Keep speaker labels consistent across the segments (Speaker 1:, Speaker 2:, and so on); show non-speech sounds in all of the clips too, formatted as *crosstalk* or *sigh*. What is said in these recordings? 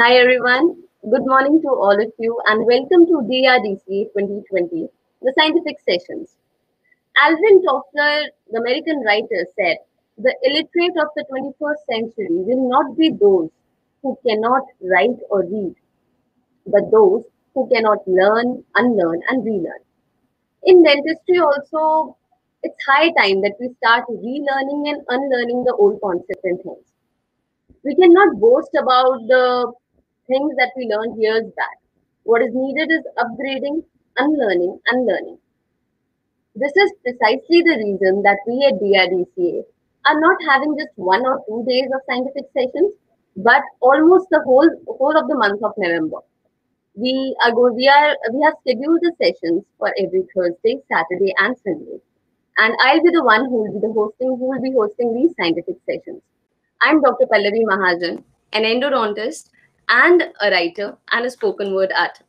Speaker 1: Hi everyone. Good morning to all of you and welcome to DRDC 2020, the scientific sessions. Alvin Toffler, the American writer, said, The illiterate of the 21st century will not be those who cannot write or read, but those who cannot learn, unlearn, and relearn. In dentistry, also, it's high time that we start relearning and unlearning the old concepts and things we cannot boast about the things that we learned years back. What is needed is upgrading, unlearning, and learning. This is precisely the reason that we at DRDCA are not having just one or two days of scientific sessions, but almost the whole whole of the month of November. We are go, we are we have scheduled the sessions for every Thursday, Saturday, and Sunday. And I'll be the one who will be the hosting who will be hosting these scientific sessions. I'm Dr. Pallavi Mahajan, an endodontist and a writer and a spoken word art,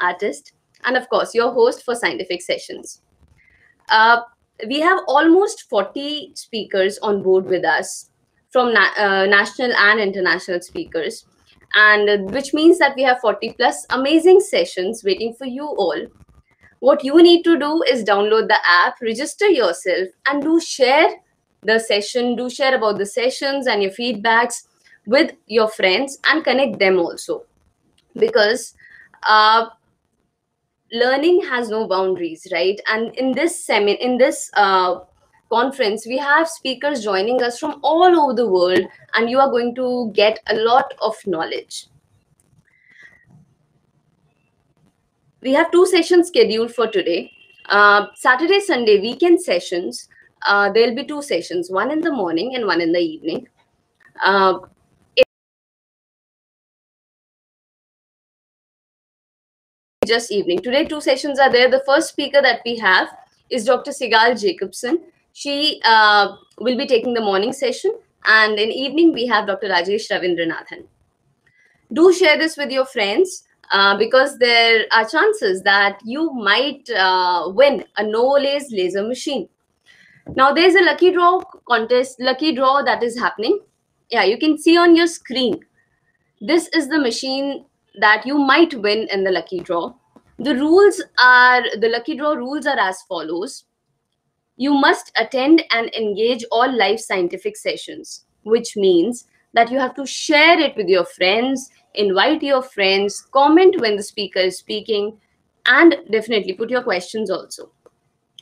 Speaker 1: artist, and of course, your host for scientific sessions. Uh, we have almost 40 speakers on board with us from na- uh, national and international speakers, and uh, which means that we have 40 plus amazing sessions waiting for you all. What you need to do is download the app, register yourself, and do share the session do share about the sessions and your feedbacks with your friends and connect them also. Because uh, learning has no boundaries right? And in this semi in this uh, conference we have speakers joining us from all over the world and you are going to get a lot of knowledge. We have two sessions scheduled for today. Uh, saturday sunday weekend sessions. Uh, there'll be two sessions one in the morning and one in the evening. Uh, just evening today two sessions are there the first speaker that we have is dr sigal jacobson she uh, will be taking the morning session and in evening we have dr rajesh ravindranathan do share this with your friends uh, because there are chances that you might uh, win a Novolace laser machine. Now there's a lucky draw contest, lucky draw that is happening. Yeah, you can see on your screen. This is the machine that you might win in the lucky draw. The rules are the lucky draw rules are as follows. You must attend and engage all live scientific sessions, which means that you have to share it with your friends, invite your friends, comment when the speaker is speaking, and definitely put your questions also.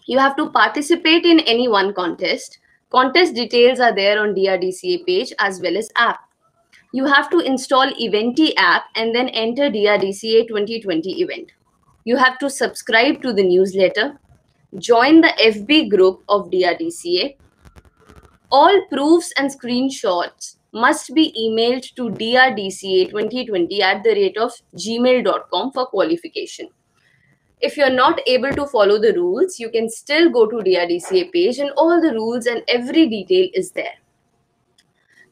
Speaker 1: You have to participate in any one contest. Contest details are there on DRDCA page as well as app. You have to install Eventi app and then enter DRDCA 2020 event. You have to subscribe to the newsletter, join the FB group of DRDCA. All proofs and screenshots must be emailed to drdca2020 at the rate of gmail.com for qualification. if you're not able to follow the rules, you can still go to DRDCA page and all the rules and every detail is there.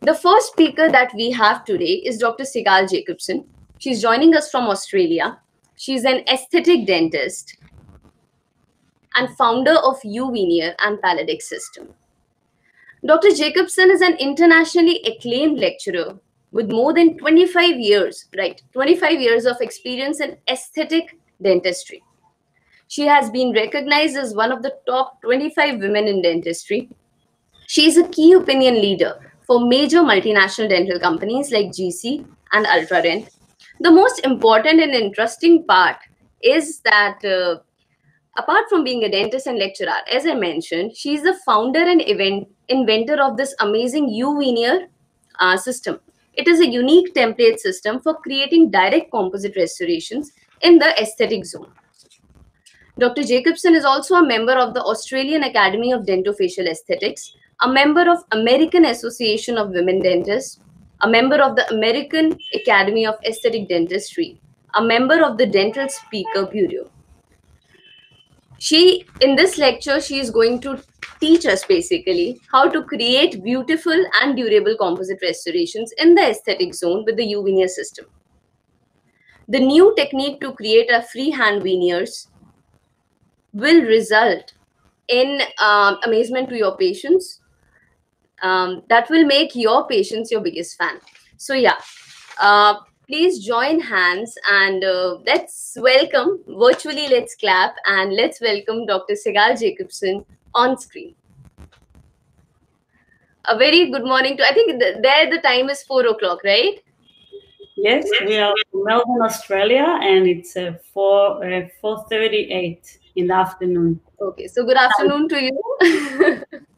Speaker 1: The first speaker that we have today is Dr. Sigal Jacobson. She's joining us from Australia. She's an aesthetic dentist and founder of Uveneer and Paladex System. Dr. Jacobson is an internationally acclaimed lecturer with more than 25 years, right, 25 years of experience in aesthetic dentistry. She has been recognized as one of the top 25 women in dentistry. She is a key opinion leader for major multinational dental companies like GC and UltraDent. The most important and interesting part is that uh, apart from being a dentist and lecturer, as I mentioned, she's the founder and event inventor of this amazing Uveneer uh, system. It is a unique template system for creating direct composite restorations in the aesthetic zone. Dr. Jacobson is also a member of the Australian Academy of Dentofacial Aesthetics, a member of American Association of Women Dentists, a member of the American Academy of Aesthetic Dentistry, a member of the Dental Speaker Bureau. She, in this lecture, she is going to teach us basically how to create beautiful and durable composite restorations in the aesthetic zone with the Uveneer system. The new technique to create a freehand veneers will result in um, amazement to your patients. Um, that will make your patients your biggest fan. So yeah, uh, please join hands and uh, let's welcome virtually. Let's clap and let's welcome Dr. Sigal Jacobson on screen. A very good morning to. I think th- there the time is four o'clock, right?
Speaker 2: Yes, we are in Melbourne, Australia, and it's uh, four uh, four thirty eight in the afternoon.
Speaker 1: Okay, so good afternoon to you. *laughs*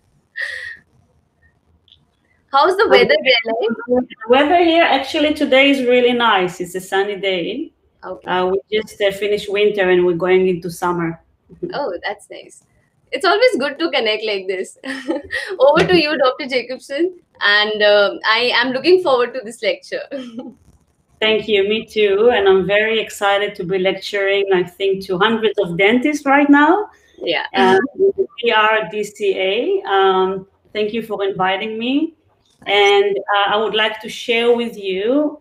Speaker 1: How's the weather there
Speaker 2: weather here actually today is really nice. It's a sunny day.
Speaker 1: Okay.
Speaker 2: Uh, we just uh, finished winter and we're going into summer. *laughs*
Speaker 1: Oh, that's nice. It's always good to connect like this. *laughs* Over to you, Dr. Jacobson. And um I am looking forward to this lecture. *laughs*
Speaker 2: Thank you. Me too. And I'm very excited to be lecturing. I think to hundreds of dentists right now.
Speaker 1: yeah.
Speaker 2: Um, we are DCA. Um, thank you for inviting me. And uh, I would like to share with you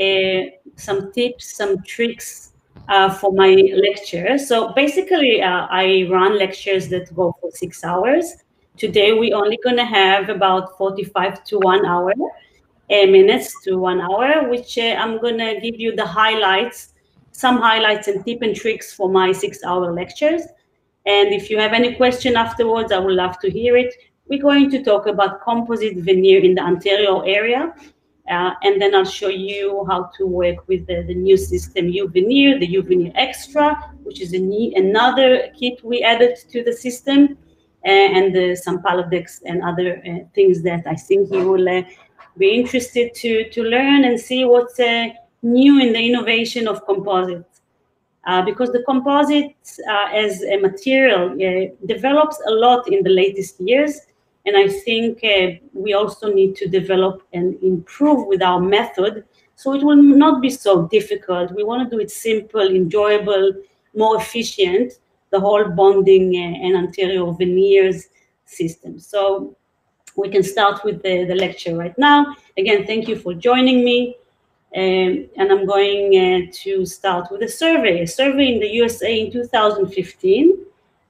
Speaker 2: uh, some tips, some tricks uh, for my lecture. So basically, uh, I run lectures that go for six hours. Today, we're only going to have about 45 to one hour uh, minutes to one hour, which uh, I'm going to give you the highlights, some highlights and tip and tricks for my six hour lectures. And if you have any question afterwards, I would love to hear it. We're going to talk about composite veneer in the anterior area. Uh, and then I'll show you how to work with the, the new system Uveneer, the Uveneer extra, which is new, another kit we added to the system, uh, and uh, some Paladex and other uh, things that I think you will uh, be interested to, to learn and see what's uh, new in the innovation of composites. Uh, because the composite as a material develops a lot in the latest years. And I think uh, we also need to develop and improve with our method so it will not be so difficult. We want to do it simple, enjoyable, more efficient, the whole bonding uh, and anterior veneers system. So we can start with the, the lecture right now. Again, thank you for joining me. Um, and I'm going uh, to start with a survey. A survey in the USA in 2015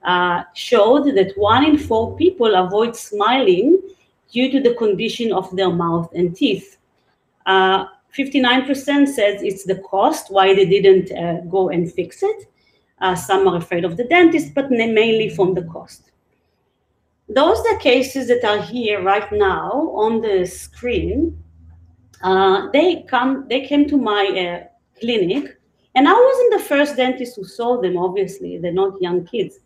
Speaker 2: uh, showed that one in four people avoid smiling due to the condition of their mouth and teeth. Uh, 59% says it's the cost, why they didn't uh, go and fix it. Uh, some are afraid of the dentist, but mainly from the cost. Those are the cases that are here right now on the screen uh, they come they came to my uh, clinic and i wasn't the first dentist who saw them obviously they're not young kids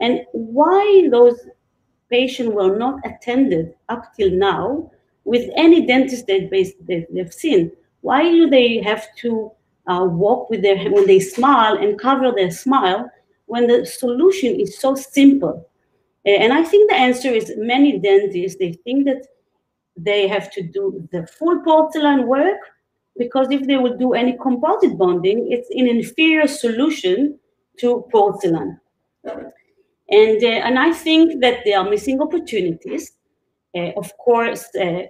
Speaker 2: and why those patients were not attended up till now with any dentist that they, they've seen why do they have to uh, walk with their when they smile and cover their smile when the solution is so simple and i think the answer is many dentists they think that they have to do the full porcelain work because if they will do any composite bonding, it's an inferior solution to porcelain. And, uh, and I think that there are missing opportunities. Uh, of course, uh,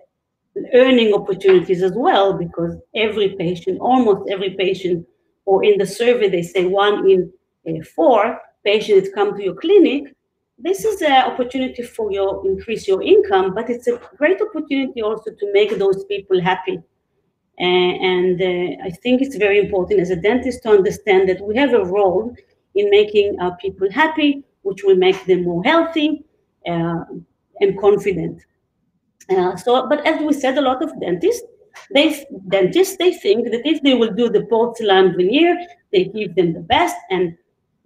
Speaker 2: earning opportunities as well, because every patient, almost every patient, or in the survey they say one in uh, four patients come to your clinic. This is an opportunity for you increase your income, but it's a great opportunity also to make those people happy. and uh, I think it's very important as a dentist to understand that we have a role in making our people happy, which will make them more healthy uh, and confident. Uh, so, but as we said, a lot of dentists, they dentists they think that if they will do the porcelain veneer, they give them the best, and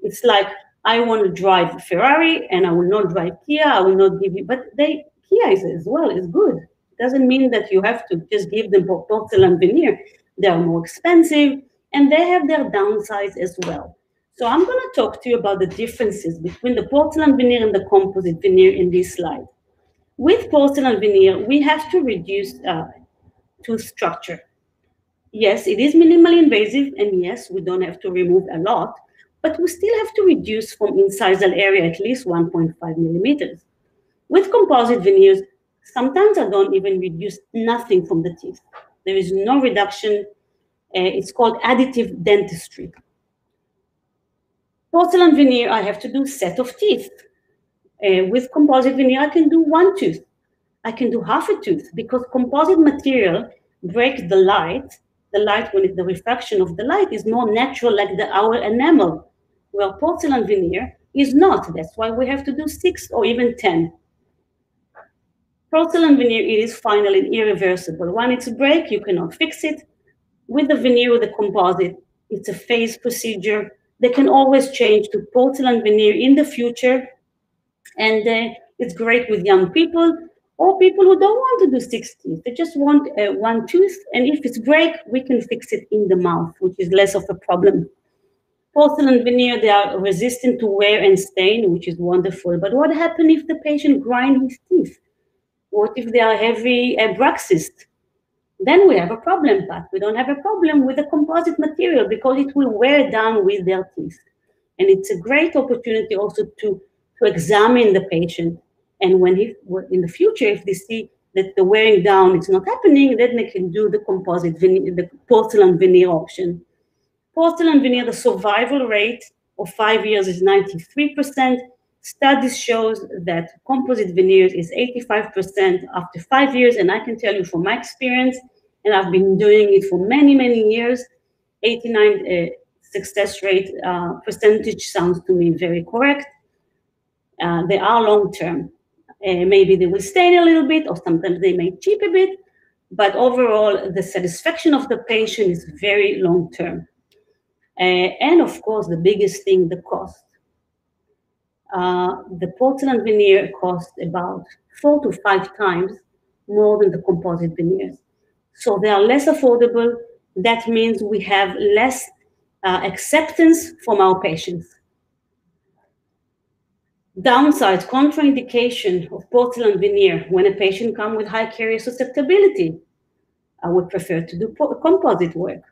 Speaker 2: it's like I want to drive Ferrari and I will not drive Kia. I will not give you, but they Kia is as well is good. It doesn't mean that you have to just give them porcelain veneer. They are more expensive and they have their downsides as well. So I'm going to talk to you about the differences between the porcelain veneer and the composite veneer in this slide. With porcelain veneer, we have to reduce uh, tooth structure. Yes, it is minimally invasive, and yes, we don't have to remove a lot, but we still have to reduce from incisal area at least 1.5 millimeters. With composite veneers, sometimes I don't even reduce nothing from the teeth. There is no reduction. Uh, it's called additive dentistry. Porcelain veneer, I have to do set of teeth. Uh, with composite veneer, I can do one tooth. I can do half a tooth because composite material breaks the light. The light, when it, the refraction of the light is more natural, like the our enamel, where porcelain veneer is not. That's why we have to do six or even ten. Porcelain veneer it is final and irreversible. When it's break, you cannot fix it. With the veneer with the composite, it's a phase procedure. They can always change to porcelain veneer in the future and uh, it's great with young people or people who don't want to do six teeth. They just want uh, one tooth. And if it's break, we can fix it in the mouth, which is less of a problem. Porcelain veneer, they are resistant to wear and stain, which is wonderful. But what happens if the patient grind his teeth? What if they are heavy uh, bruxist? Then we have a problem, but we don't have a problem with the composite material because it will wear down with their teeth. And it's a great opportunity also to to examine the patient. And when he, in the future, if they see that the wearing down is not happening, then they can do the composite veneer, the porcelain veneer option. Porcelain veneer, the survival rate of five years is 93%. Studies shows that composite veneers is 85% after five years. And I can tell you from my experience, and I've been doing it for many, many years, 89 uh, success rate uh, percentage sounds to me very correct. Uh, they are long term. Uh, maybe they will stain a little bit, or sometimes they may chip a bit, but overall, the satisfaction of the patient is very long term. Uh, and of course, the biggest thing, the cost. Uh, the porcelain veneer costs about four to five times more than the composite veneers. So they are less affordable. That means we have less uh, acceptance from our patients. Downside, contraindication of porcelain veneer when a patient comes with high caries susceptibility. I would prefer to do composite work.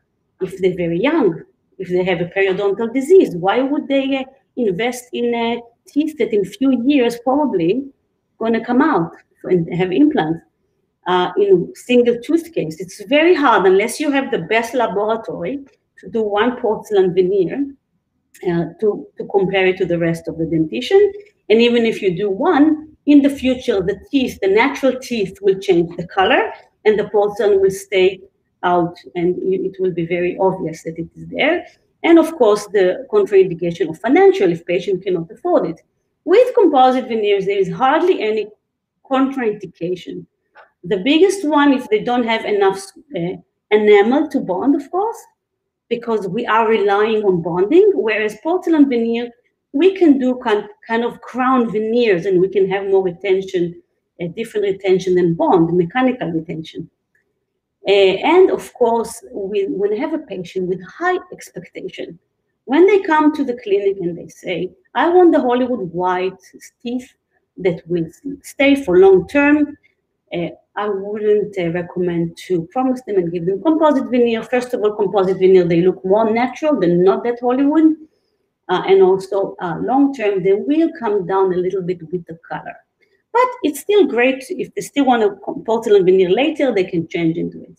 Speaker 2: If they're very young, if they have a periodontal disease, why would they uh, invest in uh, teeth that in few years probably going to come out and have implants? Uh, in single tooth case, it's very hard unless you have the best laboratory to do one porcelain veneer uh, to, to compare it to the rest of the dentition. And even if you do one, in the future, the teeth, the natural teeth will change the color and the porcelain will stay out and it will be very obvious that it is there. And of course, the contraindication of financial if patient cannot afford it. With composite veneers, there is hardly any contraindication. The biggest one, if they don't have enough uh, enamel to bond, of course, because we are relying on bonding, whereas porcelain veneer we can do kind, kind of crown veneers and we can have more retention, a different retention than bond, mechanical retention. Uh, and of course, we, when I have a patient with high expectation, when they come to the clinic and they say, I want the Hollywood white teeth that will stay for long term, uh, I wouldn't uh, recommend to promise them and give them composite veneer. First of all, composite veneer, they look more natural than not that Hollywood. uh, and also uh, long term, they will come down a little bit with the color. But it's still great if they still want a porcelain veneer later, they can change into it.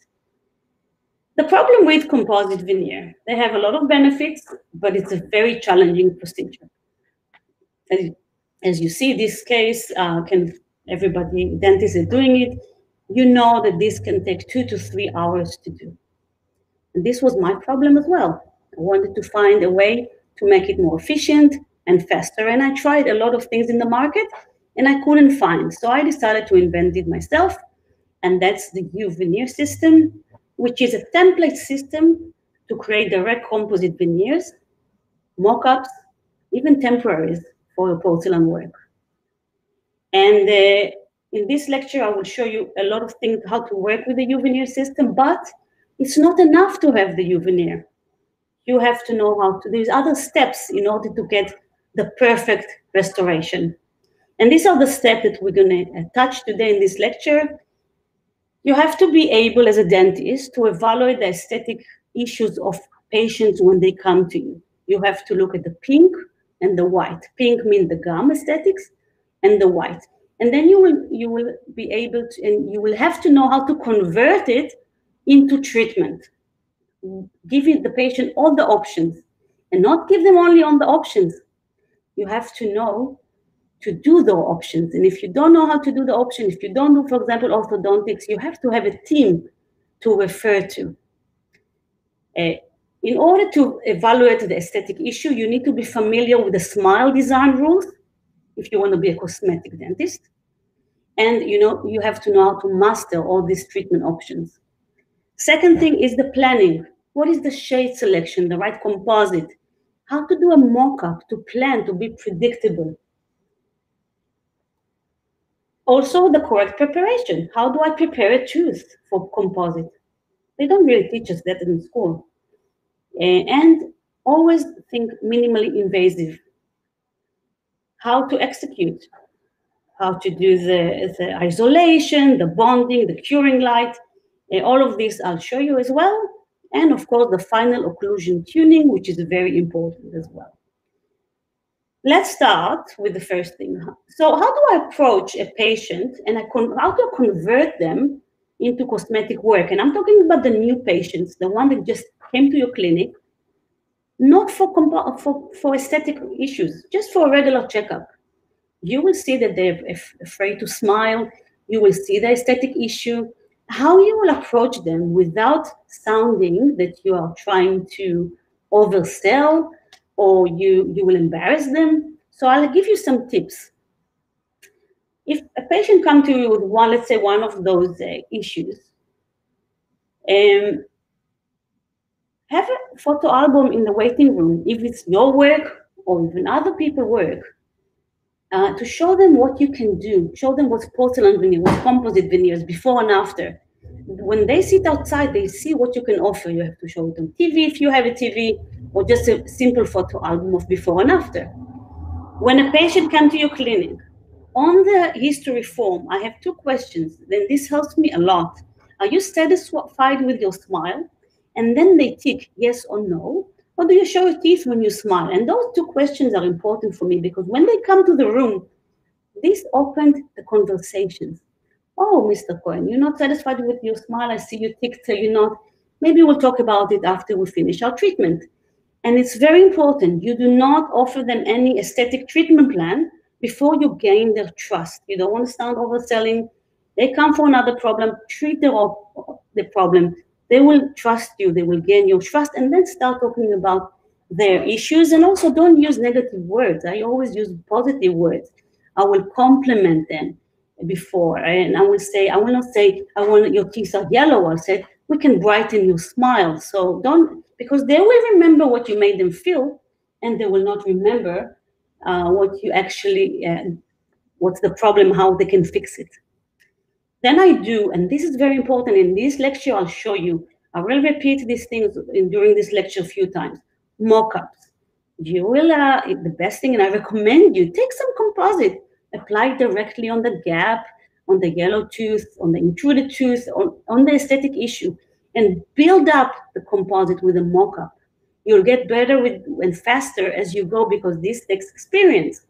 Speaker 2: The problem with composite veneer, they have a lot of benefits, but it's a very challenging procedure. As, as you see, this case, uh, can everybody, dentists are doing it, you know that this can take two to three hours to do. And this was my problem as well. I wanted to find a way to make it more efficient and faster. And I tried a lot of things in the market and I couldn't find. So I decided to invent it myself. And that's the Uveneer system which is a template system to create direct composite veneers, mock-ups, even temporaries for your porcelain work. And uh, in this lecture, I will show you a lot of things, how to work with the Uveneer system, but it's not enough to have the Uveneer. You have to know how to, there's other steps in order to get the perfect restoration. And these are the steps that we're gonna uh, touch today in this lecture you have to be able as a dentist to evaluate the aesthetic issues of patients when they come to you. You have to look at the pink and the white. Pink means the gum aesthetics and the white. And then you will you will be able to and you will have to know how to convert it into treatment. Giving the patient all the options and not give them only on the options. You have to know to do the options. And if you don't know how to do the option, if you don't do, for example, orthodontics, you have to have a team to refer to. Uh, in order to evaluate the aesthetic issue, you need to be familiar with the smile design rules if you want to be a cosmetic dentist. And you know, you have to know how to master all these treatment options. Second thing is the planning. What is the shade selection, the right composite? How to do a mock-up to plan to be predictable also, the correct preparation. How do I prepare a tooth for composite? They don't really teach us that in school. Eh, and always think minimally invasive. How to execute, how to do the, the isolation, the bonding, the curing light. Eh, all of this I'll show you as well. And of course, the final occlusion tuning, which is very important as well. Let's start with the first thing. So, how do I approach a patient and I con- how do I convert them into cosmetic work? And I'm talking about the new patients, the one that just came to your clinic, not for, comp- for, for aesthetic issues, just for a regular checkup. You will see that they're af- afraid to smile. You will see the aesthetic issue. How you will approach them without sounding that you are trying to oversell or you, you will embarrass them. So I'll give you some tips. If a patient comes to you with one, let's say one of those uh, issues, um, have a photo album in the waiting room, if it's your work or even other people work, uh, to show them what you can do, show them what's porcelain veneer, what's composite veneers before and after. When they sit outside, they see what you can offer. You have to show them TV if you have a TV, or just a simple photo album of before and after. When a patient comes to your clinic, on the history form, I have two questions. Then this helps me a lot. Are you satisfied with your smile? And then they tick yes or no. Or do you show your teeth when you smile? And those two questions are important for me because when they come to the room, this opened the conversations. Oh, Mr. Cohen, you're not satisfied with your smile. I see you ticked, so you're not. Maybe we'll talk about it after we finish our treatment. And it's very important. You do not offer them any aesthetic treatment plan before you gain their trust. You don't want to start overselling. They come for another problem, treat the problem. They will trust you, they will gain your trust, and then start talking about their issues. And also, don't use negative words. I always use positive words. I will compliment them before, and I will say, I will not say, I want your teeth are yellow. I'll say, we can brighten your smile. So don't because they will remember what you made them feel and they will not remember uh, what you actually uh, what's the problem how they can fix it. Then i do and this is very important in this lecture i'll show you i will repeat these things in, during this lecture a few times. Mock-ups. You will uh, the best thing and i recommend you take some composite apply directly on the gap on the yellow tooth on the intruded tooth on, on the aesthetic issue and build up the composite with a mock-up. You'll get better with and faster as you go because this takes experience.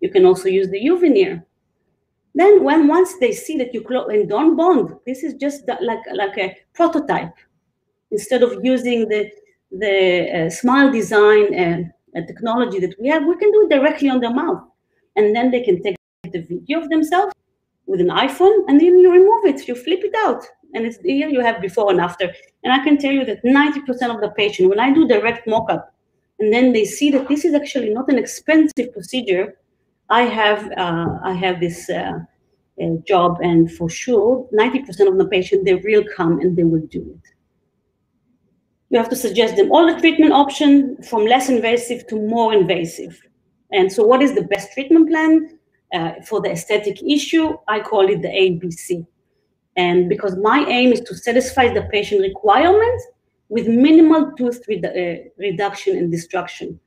Speaker 2: You can also use the veneer. Then when once they see that you close and don't bond, this is just like like a prototype. Instead of using the the uh, smile design and uh, technology that we have, we can do it directly on the mouth, and then they can take the video of themselves with an iPhone, and then you remove it, you flip it out, and it's here you have before and after. And I can tell you that 90% of the patient, when I do direct mock-up, and then they see that this is actually not an expensive procedure, I have uh, I have this uh, uh, job, and for sure, 90% of the patient they will come and they will do it. You have to suggest them all the treatment option from less invasive to more invasive. And so, what is the best treatment plan uh, for the aesthetic issue? I call it the ABC. And because my aim is to satisfy the patient requirements with minimal tooth uh, reduction and destruction.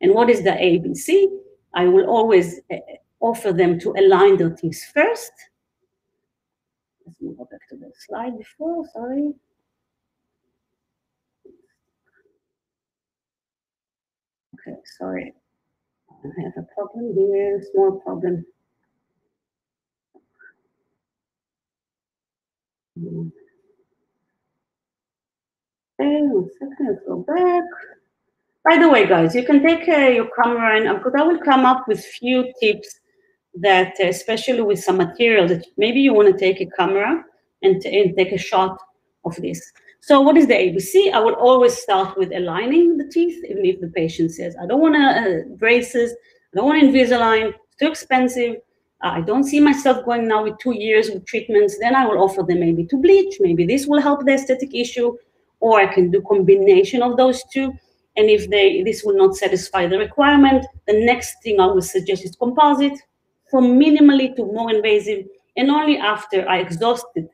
Speaker 2: And what is the ABC? I will always uh, offer them to align their teeth first. Let's go back to the slide before, sorry. Okay, sorry. I have a problem here, small problem. Okay, one second, let's go back. By the way, guys, you can take uh, your camera and because I will come up with few tips that, uh, especially with some material that maybe you want to take a camera and, and take a shot of this. So what is the ABC? I will always start with aligning the teeth, even if the patient says, I don't want to uh, braces, I don't want Invisalign, it's too expensive. Uh, I don't see myself going now with two years with treatments. Then I will offer them maybe to bleach. Maybe this will help the aesthetic issue, or I can do combination of those two. And if they this will not satisfy the requirement, the next thing I will suggest is composite, from minimally to more invasive. And only after I exhausted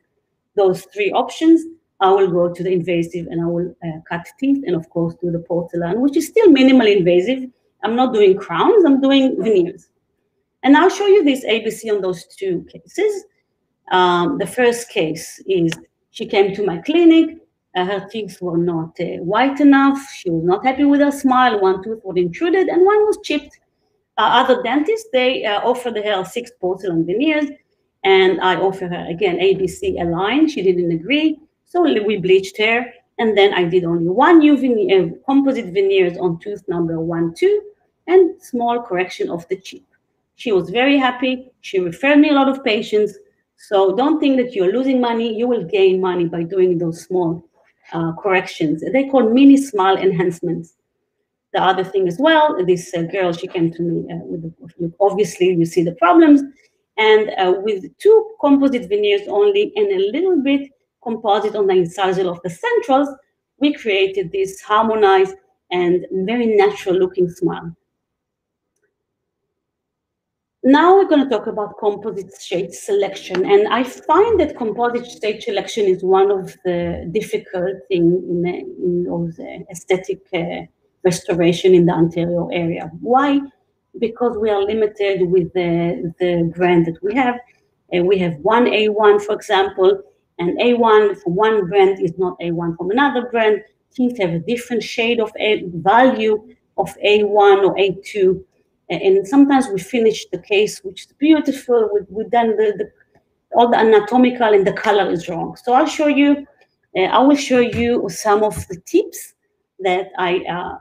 Speaker 2: those three options, I will go to the invasive and I will uh, cut teeth and of course do the porcelain, which is still minimally invasive. I'm not doing crowns, I'm doing veneers. And I'll show you this ABC on those two cases. Um, the first case is she came to my clinic, uh, her teeth were not uh, white enough, she was not happy with her smile, one tooth was intruded and one was chipped. Uh, other dentists, they uh, offered her six porcelain veneers and I offered her again ABC align. She didn't agree. So we bleached hair, and then I did only one new veneer, composite veneers on tooth number one, two, and small correction of the chip. She was very happy. She referred me a lot of patients. So don't think that you're losing money. You will gain money by doing those small uh, corrections. They call mini smile enhancements. The other thing as well, this uh, girl, she came to me uh, with, the, obviously you see the problems, and uh, with two composite veneers only and a little bit composite on the incisal of the centrals, we created this harmonized and very natural looking smile. Now we're going to talk about composite shade selection. And I find that composite shade selection is one of the difficult things in, in the aesthetic uh, restoration in the anterior area. Why? Because we are limited with the, the brand that we have. And we have one A1, for example, and A1 from one brand is not A1 from another brand. Teeth have a different shade of a value of A1 or A2. And sometimes we finish the case, which is beautiful. We, we done the, the, all the anatomical and the color is wrong. So I'll show you, uh, I will show you some of the tips that I, uh,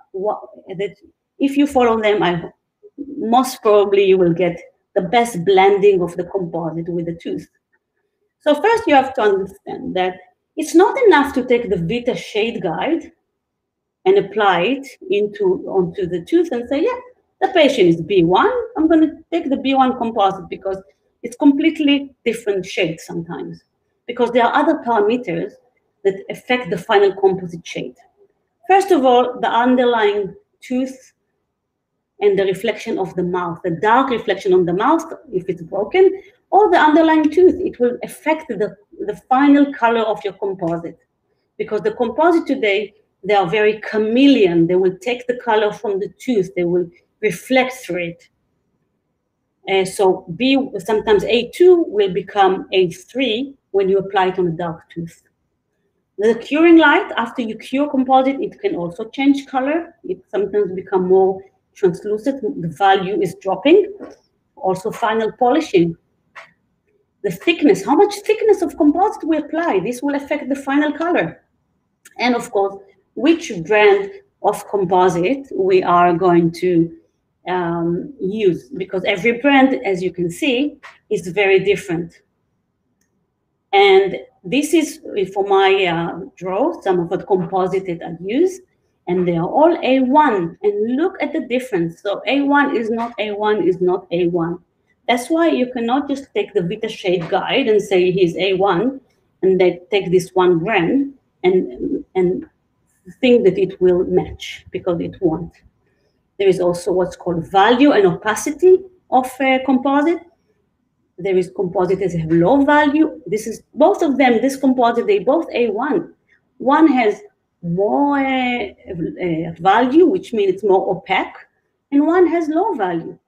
Speaker 2: that if you follow them, I most probably you will get the best blending of the composite with the tooth. So first you have to understand that it's not enough to take the Vita shade guide and apply it into onto the tooth and say, yeah, the patient is B1. I'm going to take the B1 composite because it's completely different shade sometimes because there are other parameters that affect the final composite shade. First of all, the underlying tooth and the reflection of the mouth, the dark reflection on the mouth, if it's broken, or the underlying tooth, it will affect the, the final color of your composite. Because the composite today, they are very chameleon. They will take the color from the tooth, they will reflect through it. And so B, sometimes A2 will become A3 when you apply it on a dark tooth. The curing light, after you cure composite, it can also change color. It sometimes become more translucent. The value is dropping. Also final polishing. The thickness, how much thickness of composite we apply, this will affect the final color. And of course, which brand of composite we are going to um, use because every brand, as you can see, is very different. And this is for my uh, draw, some of the composite that I use, and they are all A1. And look at the difference. So A1 is not A1 is not A1. That's why you cannot just take the Vita Shade guide and say he's A1, and then take this one brand and and think that it will match because it won't. There is also what's called value and opacity of a composite. There is composite that have low value. This is both of them. This composite they both A1. One has more uh, uh, value, which means it's more opaque, and one has low value.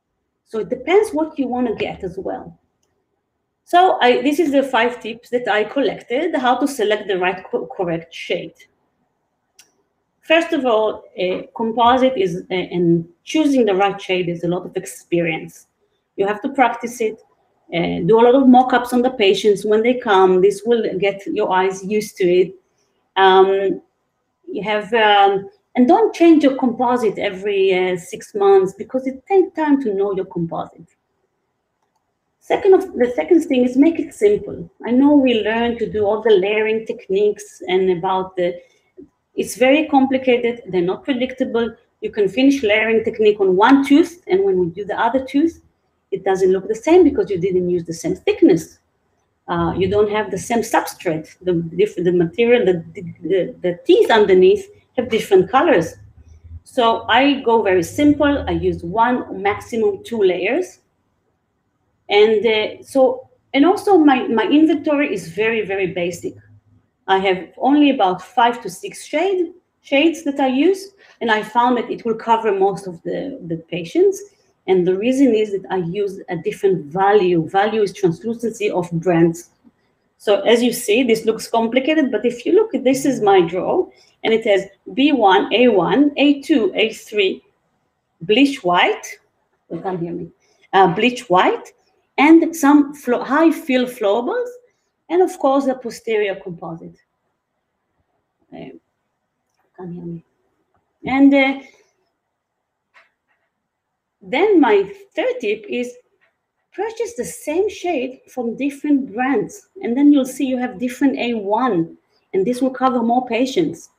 Speaker 2: So it depends what you want to get as well. So I, this is the five tips that I collected, how to select the right co correct shade. First of all, a composite is, and choosing the right shade is a lot of experience. You have to practice it, uh, do a lot of mock-ups on the patients when they come. This will get your eyes used to it. Um, you have, um, and don't change your composite every uh, six months because it takes time to know your composite. Second of the second thing is make it simple. I know we learn to do all the layering techniques and about the it's very complicated. They're not predictable. You can finish layering technique on one tooth, and when we do the other tooth, it doesn't look the same because you didn't use the same thickness. Uh, you don't have the same substrate. The different the material, the, the, the teeth underneath have different colors. So I go very simple. I use one, maximum two layers. And uh, so, and also my, my inventory is very, very basic. I have only about five to six shade, shades that I use, and I found that it will cover most of the, the patients. And the reason is that I use a different value. Value is translucency of brands. So as you see, this looks complicated, but if you look at this is my draw, and it has B1, A1, A2, A3, bleach white, you can't hear me, uh, bleach white, and some high fill flowables, and of course the posterior composite. Uh, can hear me. And uh, then my third tip is purchase the same shade from different brands, and then you'll see you have different A1, and this will cover more patients.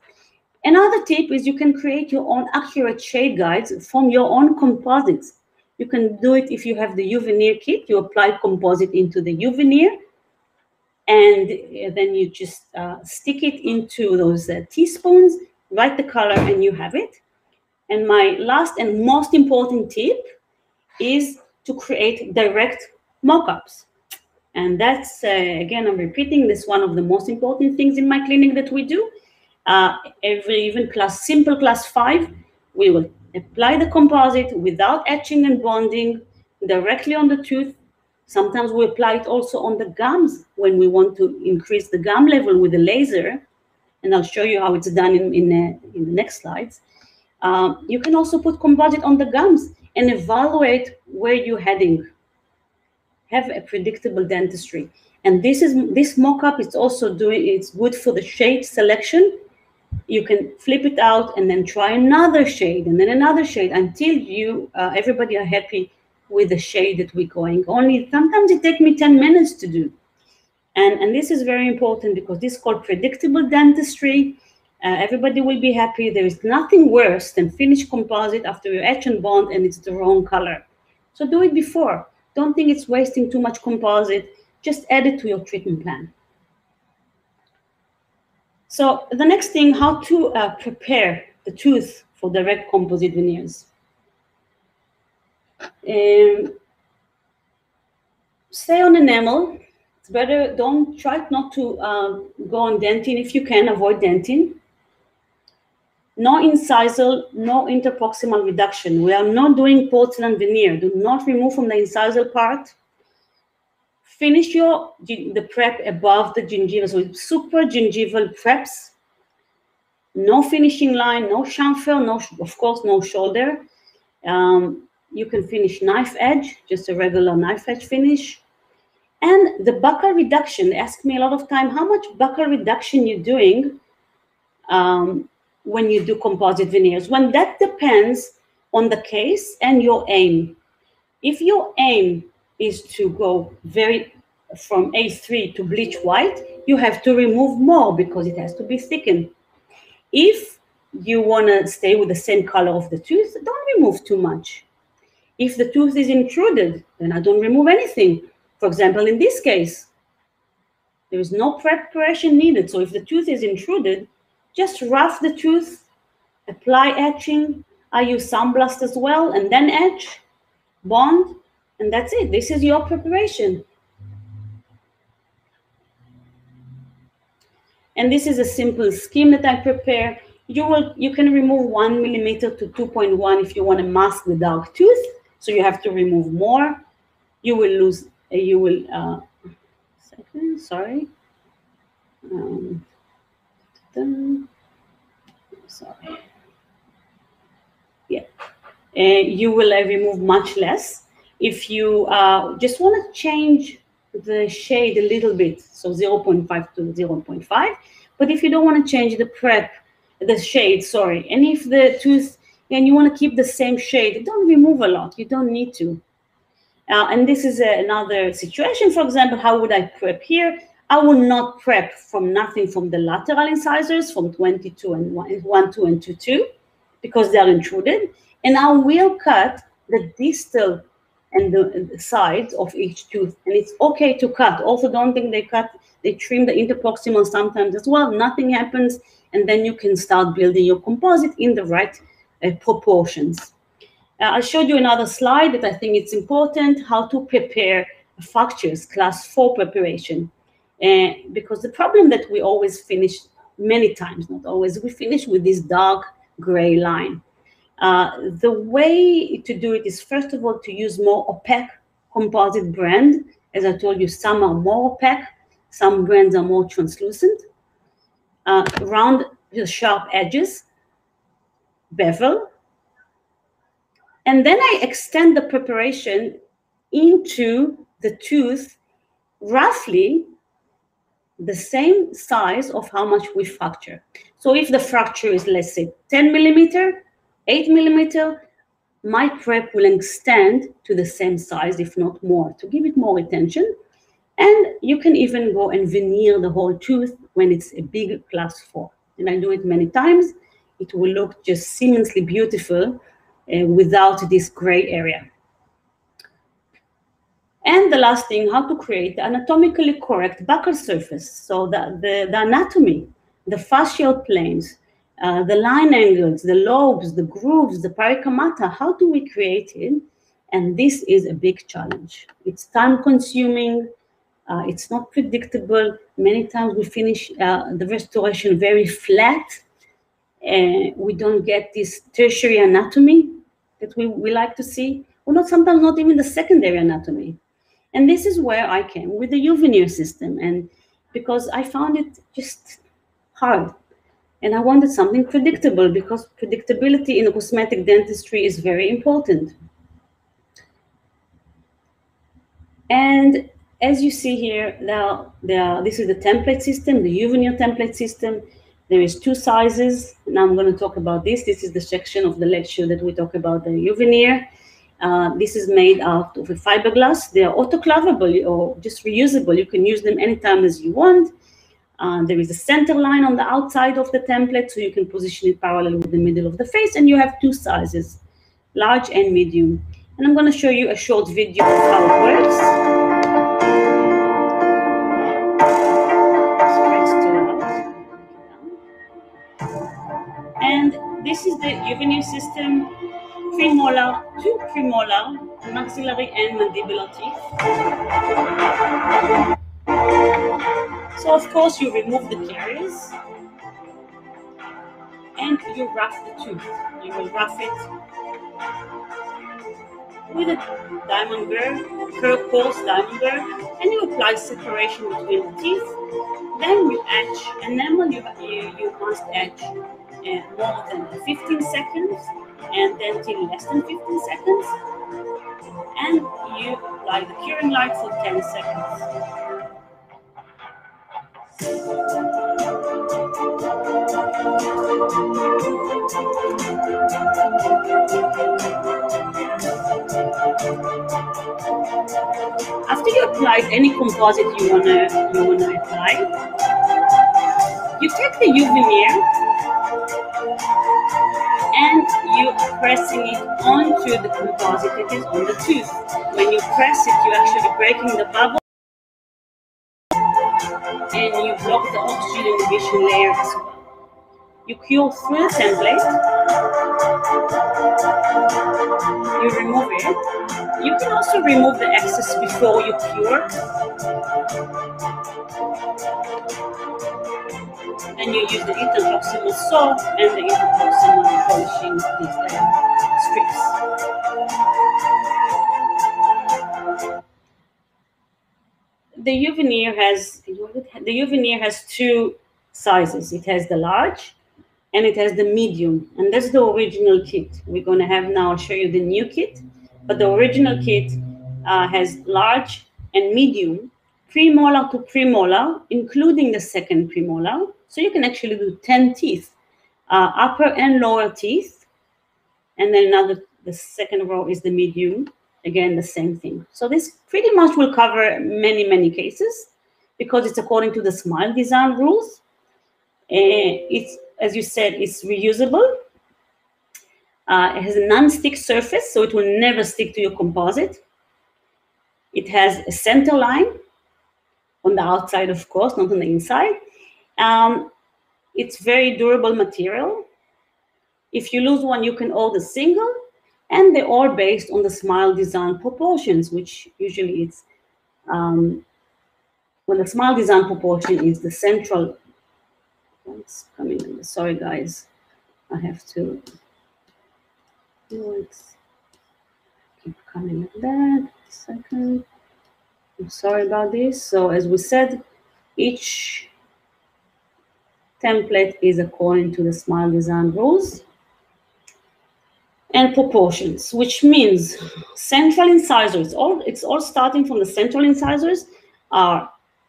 Speaker 2: Another tip is you can create your own accurate shade guides from your own composites. You can do it if you have the veneer kit, you apply composite into the veneer, and then you just uh, stick it into those uh, teaspoons, write the color, and you have it. And my last and most important tip is to create direct mockups. And that's, uh, again, I'm repeating this one of the most important things in my clinic that we do. Uh, every even class, simple class five, we will apply the composite without etching and bonding directly on the tooth Sometimes we apply it also on the gums when we want to increase the gum level with a laser. And I'll show you how it's done in, in, uh, in the next slides. Um, you can also put composite on the gums and evaluate where you're heading. Have a predictable dentistry. And this is this mock-up is also doing it's good for the shade selection. You can flip it out and then try another shade and then another shade until you uh, everybody are happy with the shade that we're going. Only sometimes it takes me 10 minutes to do. And, and this is very important because this is called predictable dentistry. Uh, everybody will be happy. There is nothing worse than finish composite after you etch and bond and it's the wrong color. So do it before. Don't think it's wasting too much composite. Just add it to your treatment plan. So the next thing, how to uh, prepare the tooth for direct composite veneers. Um, stay on enamel. It's better, don't try not to uh, go on dentin if you can, avoid dentin. No incisal, no interproximal reduction. We are not doing porcelain veneer. Do not remove from the incisal part. Finish your the prep above the gingival. So super gingival preps. No finishing line, no chamfer, no of course no shoulder. Um, you can finish knife edge, just a regular knife edge finish. And the buccal reduction, they ask me a lot of time, how much buccal reduction you're doing um, when you do composite veneers? When that depends on the case and your aim. If your aim is to go very from A3 to bleach white, you have to remove more because it has to be thickened. If you want to stay with the same color of the tooth, don't remove too much. If the tooth is intruded, then I don't remove anything. For example, in this case, there is no preparation needed. So if the tooth is intruded, just rough the tooth, apply etching. I use sandblast as well, and then etch, bond, and that's it. This is your preparation. And this is a simple scheme that I prepare. You will you can remove one millimeter to 2.1 if you want to mask the dark tooth. So you have to remove more. You will lose. uh, You will. Uh, second, sorry. Um, sorry. Yeah, uh, you will uh, remove much less if you uh, just want to change the shade a little bit, so 0.5 to 0.5. But if you don't want to change the prep, the shade, sorry, and if the tooth, and you want to keep the same shade, don't remove a lot. You don't need to. Uh, and this is a, another situation. For example, how would I prep here? I will not prep from nothing from the lateral incisors from 22 and 1, 1 2 and 2, 2 because they are intruded. And I will cut the distal and the, the sides of each tooth. And it's okay to cut. Also, don't think they cut, they trim the interproximal sometimes as well. Nothing happens. And then you can start building your composite in the right uh, proportions. Uh, I showed you another slide that I think it's important, how to prepare fractures, class four preparation. Uh, because the problem that we always finish many times, not always, we finish with this dark gray line. Uh, the way to do it is first of all to use more opaque composite brand. As I told you, some are more opaque, some brands are more translucent. Uh, round the sharp edges, bevel, and then I extend the preparation into the tooth roughly the same size of how much we fracture. So if the fracture is, let's say, 10 millimeter, 8 millimeter, my prep will extend to the same size, if not more, to give it more attention. And you can even go and veneer the whole tooth when it's a big class four. And I do it many times. It will look just seamlessly beautiful uh, without this gray area. And the last thing, how to create the anatomically correct buccal surface. So the, the, the anatomy, the fascial planes, uh, the line angles, the lobes, the grooves, the perikymata, how do we create it? And this is a big challenge. It's time consuming, uh, it's not predictable. Many times we finish uh, the restoration very flat, and we don't get this tertiary anatomy that we, we like to see, or not sometimes not even the secondary anatomy. And this is where I came with the Uveneer system, and because I found it just hard. And I wanted something predictable because predictability in cosmetic dentistry is very important. And as you see here, now there, this is the template system, the Uveneer template system. There is two sizes. Now I'm going to talk about this. This is the section of the lecture that we talk about the Uveneer. Uh, this is made out of a fiberglass. They are autoclavable or just reusable. You can use them anytime as you want. Uh, there is a center line on the outside of the template, so you can position it parallel with the middle of the face, and you have two sizes, large and medium. And I'm going to show you a short video of how it works. And this is the Uveneer system, premolar, two premolar, maxillary and mandibular teeth. So of course you remove the caries and you rough the tooth. You will rough it with a diamond burr, curve course diamond burr, and you apply separation between the teeth. Then you etch enamel. You you, you must etch uh, more than 15 seconds, and then till less than 15 seconds, and you apply the curing light for 10 seconds. After you applied any composite you wanna you wanna apply, you take the UV mirror and you are pressing it onto the composite that is on the tooth. When you press it, you're actually breaking the bubble and you block the oxygen inhibition layer as well. You cure through the template. You remove it. You can also remove the excess before you cure. And you use the interproximal saw and the interproximal polishing these strips. The Uveneer has the Uveneer has two sizes. It has the large and it has the medium, and that's the original kit. We're going to have now. I'll show you the new kit, but the original kit uh, has large and medium, premolar to premolar, including the second premolar. So you can actually do ten teeth, uh, upper and lower teeth, and then another. The second row is the medium, again the same thing. So this pretty much will cover many many cases because it's according to the smile design rules. And it's as you said it's reusable. Uh, it has a non-stick surface so it will never stick to your composite. It has a center line on the outside of course not on the inside. Um, it's very durable material. If you lose one you can order single and they're all based on the smile design proportions, which usually it's um, when the smile design proportion is the central. It's coming. in. Sorry, guys, I have to. No, it's keep coming like that. Second. I'm sorry about this. So as we said, each template is according to the smile design rules and proportions, which means central incisors, all it's all starting from the central incisors are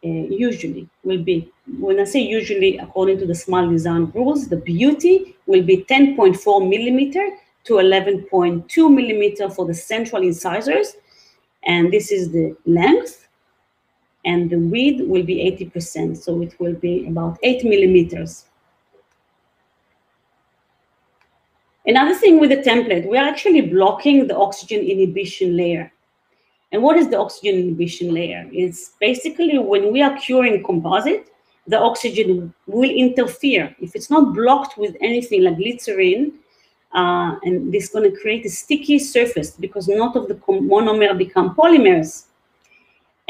Speaker 2: uh, usually will be, when I say usually according to the small design rules, the beauty will be 10.4 millimeter to 11.2 millimeter for the central incisors. And this is the length. And the width will be 80%. So it will be about 8 millimeters Another thing with the template, we're actually blocking the oxygen inhibition layer. And what is the oxygen inhibition layer? It's basically when we are curing composite, the oxygen will interfere. If it's not blocked with anything like glycerin, uh, and this is going to create a sticky surface because not of the monomer become polymers.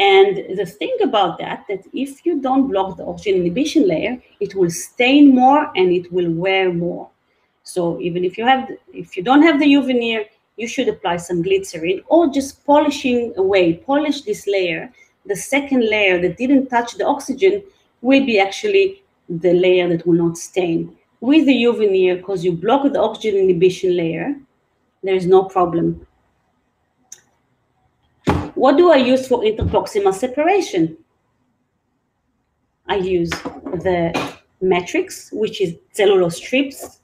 Speaker 2: And the thing about that, that if you don't block the oxygen inhibition layer, it will stain more and it will wear more. So even if you have, if you don't have the Uveneer, you should apply some glycerin or just polishing away, polish this layer. The second layer that didn't touch the oxygen will be actually the layer that will not stain. With the Uveneer, because you block the oxygen inhibition layer, there is no problem. What do I use for interproximal separation? I use the matrix, which is cellulose strips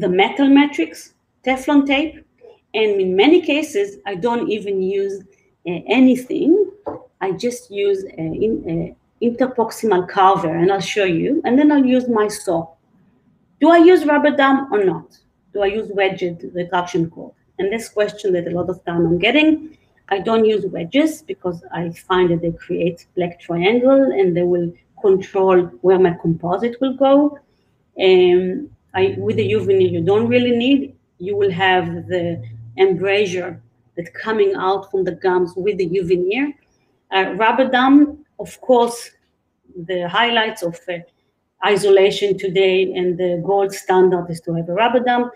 Speaker 2: the metal matrix, Teflon tape, and in many cases, I don't even use uh, anything. I just use an in, interproximal carver, and I'll show you, and then I'll use my saw. Do I use rubber dam or not? Do I use wedged retraction cord? And this question that a lot of time I'm getting, I don't use wedges because I find that they create black triangle and they will control where my composite will go. Um, I, with the Uveneer, you don't really need. You will have the embrasure that coming out from the gums with the Uveneer. Uh, rubber dam, of course, the highlights of uh, isolation today and the gold standard is to have a rubber dam.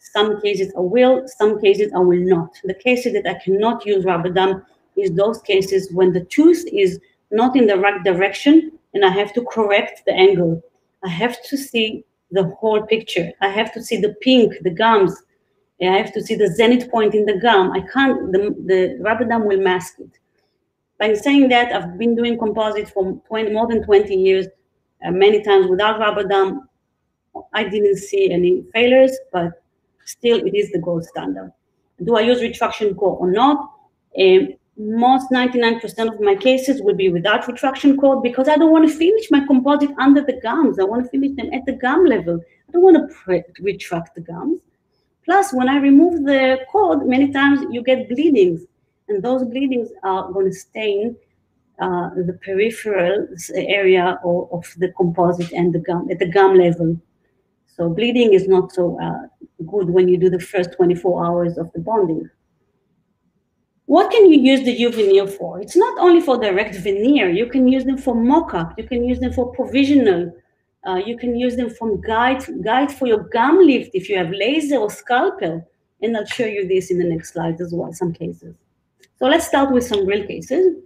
Speaker 2: Some cases I will, some cases I will not. The cases that I cannot use rubber dam is those cases when the tooth is not in the right direction and I have to correct the angle. I have to see the whole picture. I have to see the pink, the gums. I have to see the zenith point in the gum. I can't, the, the rubber dam will mask it. By saying that, I've been doing composite for 20, more than 20 years, uh, many times without rubber dam. I didn't see any failures, but still it is the gold standard. Do I use retraction cord or not? Um, most 99% of my cases will be without retraction cord because I don't want to finish my composite under the gums. I want to finish them at the gum level. I don't want to retract the gums. Plus, when I remove the cord, many times you get bleedings, and those bleedings are going to stain uh, the peripheral area of, of, the composite and the gum at the gum level. So bleeding is not so uh, good when you do the first 24 hours of the bonding. What can you use the Uveneer for? It's not only for direct veneer. You can use them for mock-up. You can use them for provisional. Uh, you can use them from guide, guide for your gum lift if you have laser or scalpel. And I'll show you this in the next slide as well, some cases. So let's start with some real cases.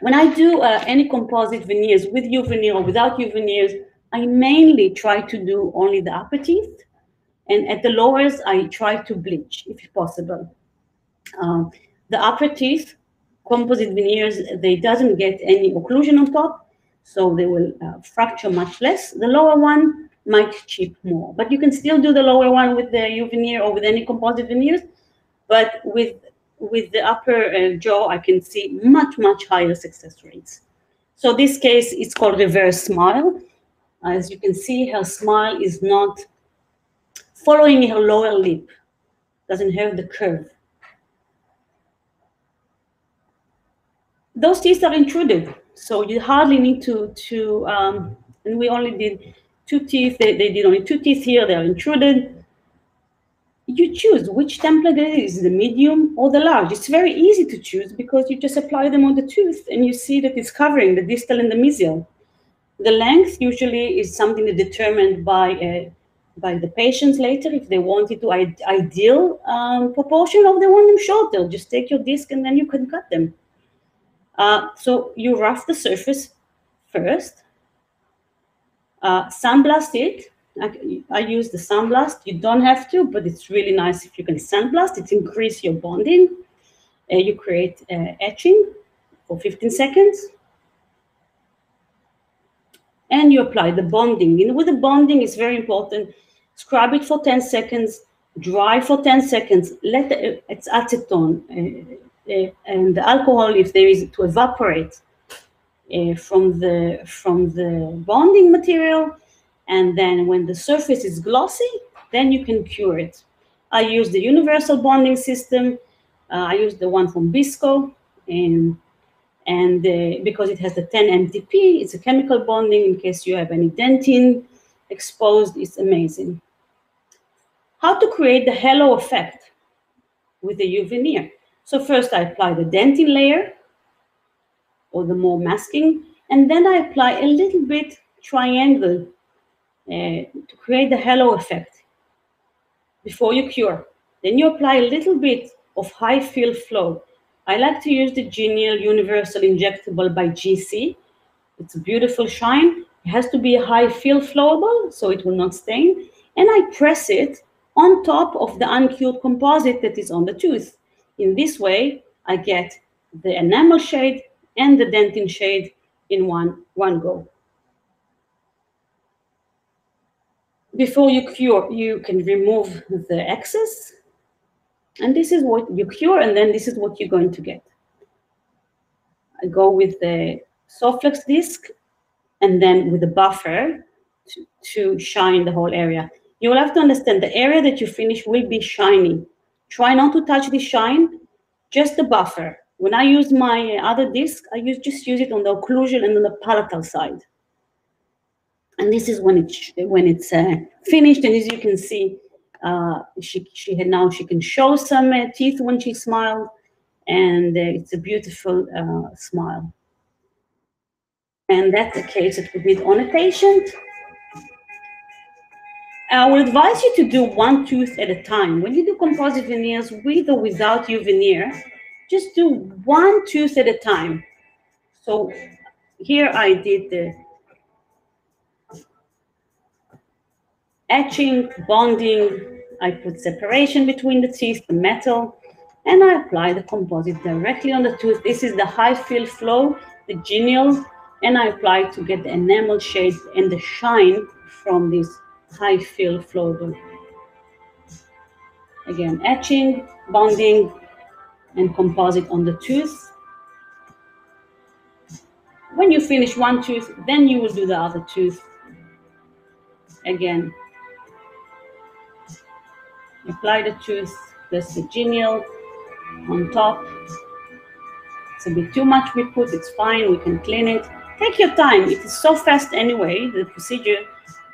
Speaker 2: When I do uh, any composite veneers with Uveneer or without Uveneers, I mainly try to do only the upper teeth and at the lowers, I try to bleach if possible. Um, the upper teeth, composite veneers, they doesn't get any occlusion on top, so they will uh, fracture much less. The lower one might chip more, but you can still do the lower one with the Uveneer or with any composite veneers, but with with the upper uh, jaw, I can see much, much higher success rates. So this case is called reverse smile. As you can see, her smile is not following her lower lip, doesn't have the curve. Those teeth are intruded, so you hardly need to, to um, and we only did two teeth, they, they did only two teeth here, they are intruded. You choose which template it is, the medium or the large. It's very easy to choose because you just apply them on the tooth and you see that it's covering the distal and the mesial. The length usually is something determined by a by the patients later if they wanted to ideal um, proportion or they want them shorter. Just take your disc and then you can cut them. Uh, so you rough the surface first. Uh, sandblast it. I, I, use the sandblast. You don't have to, but it's really nice if you can sandblast. It increase your bonding. Uh, you create uh, etching for 15 seconds and you apply the bonding. Know, with the bonding, it's very important scrub it for 10 seconds, dry for 10 seconds, let the, it's acetone uh, uh, and the alcohol, if there is, to evaporate uh, from the from the bonding material. And then when the surface is glossy, then you can cure it. I use the universal bonding system. Uh, I use the one from Bisco, and and uh, because it has the 10-MDP, it's a chemical bonding in case you have any dentin exposed. It's amazing how to create the halo effect with the veneer. So first I apply the dentin layer or the more masking, and then I apply a little bit triangle uh, to create the halo effect before you cure. Then you apply a little bit of high fill flow. I like to use the Genial Universal Injectable by GC. It's a beautiful shine. It has to be a high fill flowable so it will not stain. And I press it on top of the uncured composite that is on the tooth. In this way, I get the enamel shade and the dentin shade in one, one go. Before you cure, you can remove the excess. And this is what you cure, and then this is what you're going to get. I go with the Softflex disc and then with the buffer to, to shine the whole area you will have to understand the area that you finish will be shiny. Try not to touch the shine, just the buffer. When I use my other disc, I use just use it on the occlusion and on the palatal side. And this is when it's when it's uh, finished. And as you can see, uh, she she had now she can show some uh, teeth when she smiled, and uh, it's a beautiful uh, smile. And that's the case that we did on a patient I will advise you to do one tooth at a time. When you do composite veneers with or without Uveneer, just do one tooth at a time. So here I did the etching, bonding, I put separation between the teeth, the metal, and I apply the composite directly on the tooth. This is the high fill flow, the genial, and I apply to get the enamel shade and the shine from this high fill flow. Again, etching, bonding, and composite on the tooth. When you finish one tooth, then you will do the other tooth. Again, apply the tooth, the genial on top. It's a bit too much we put, it's fine, we can clean it. Take your time, it is so fast anyway, the procedure,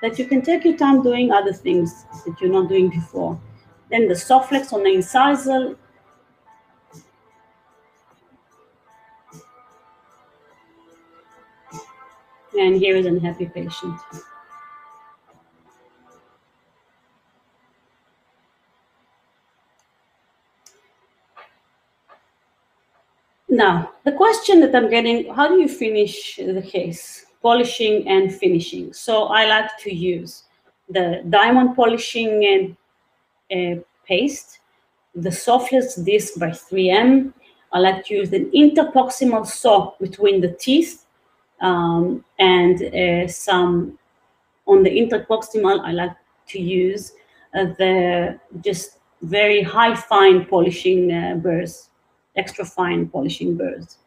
Speaker 2: that you can take your time doing other things that you're not doing before. Then the Sofflex on the incisal. And here is a happy patient. Now, the question that I'm getting, how do you finish the case? Polishing and finishing. So I like to use the diamond polishing and uh, paste, the Sofflex disc by 3M. I like to use an interproximal saw between the teeth um, and uh, some on the interproximal. I like to use uh, the just very high fine polishing uh, burrs extra fine polishing burrs.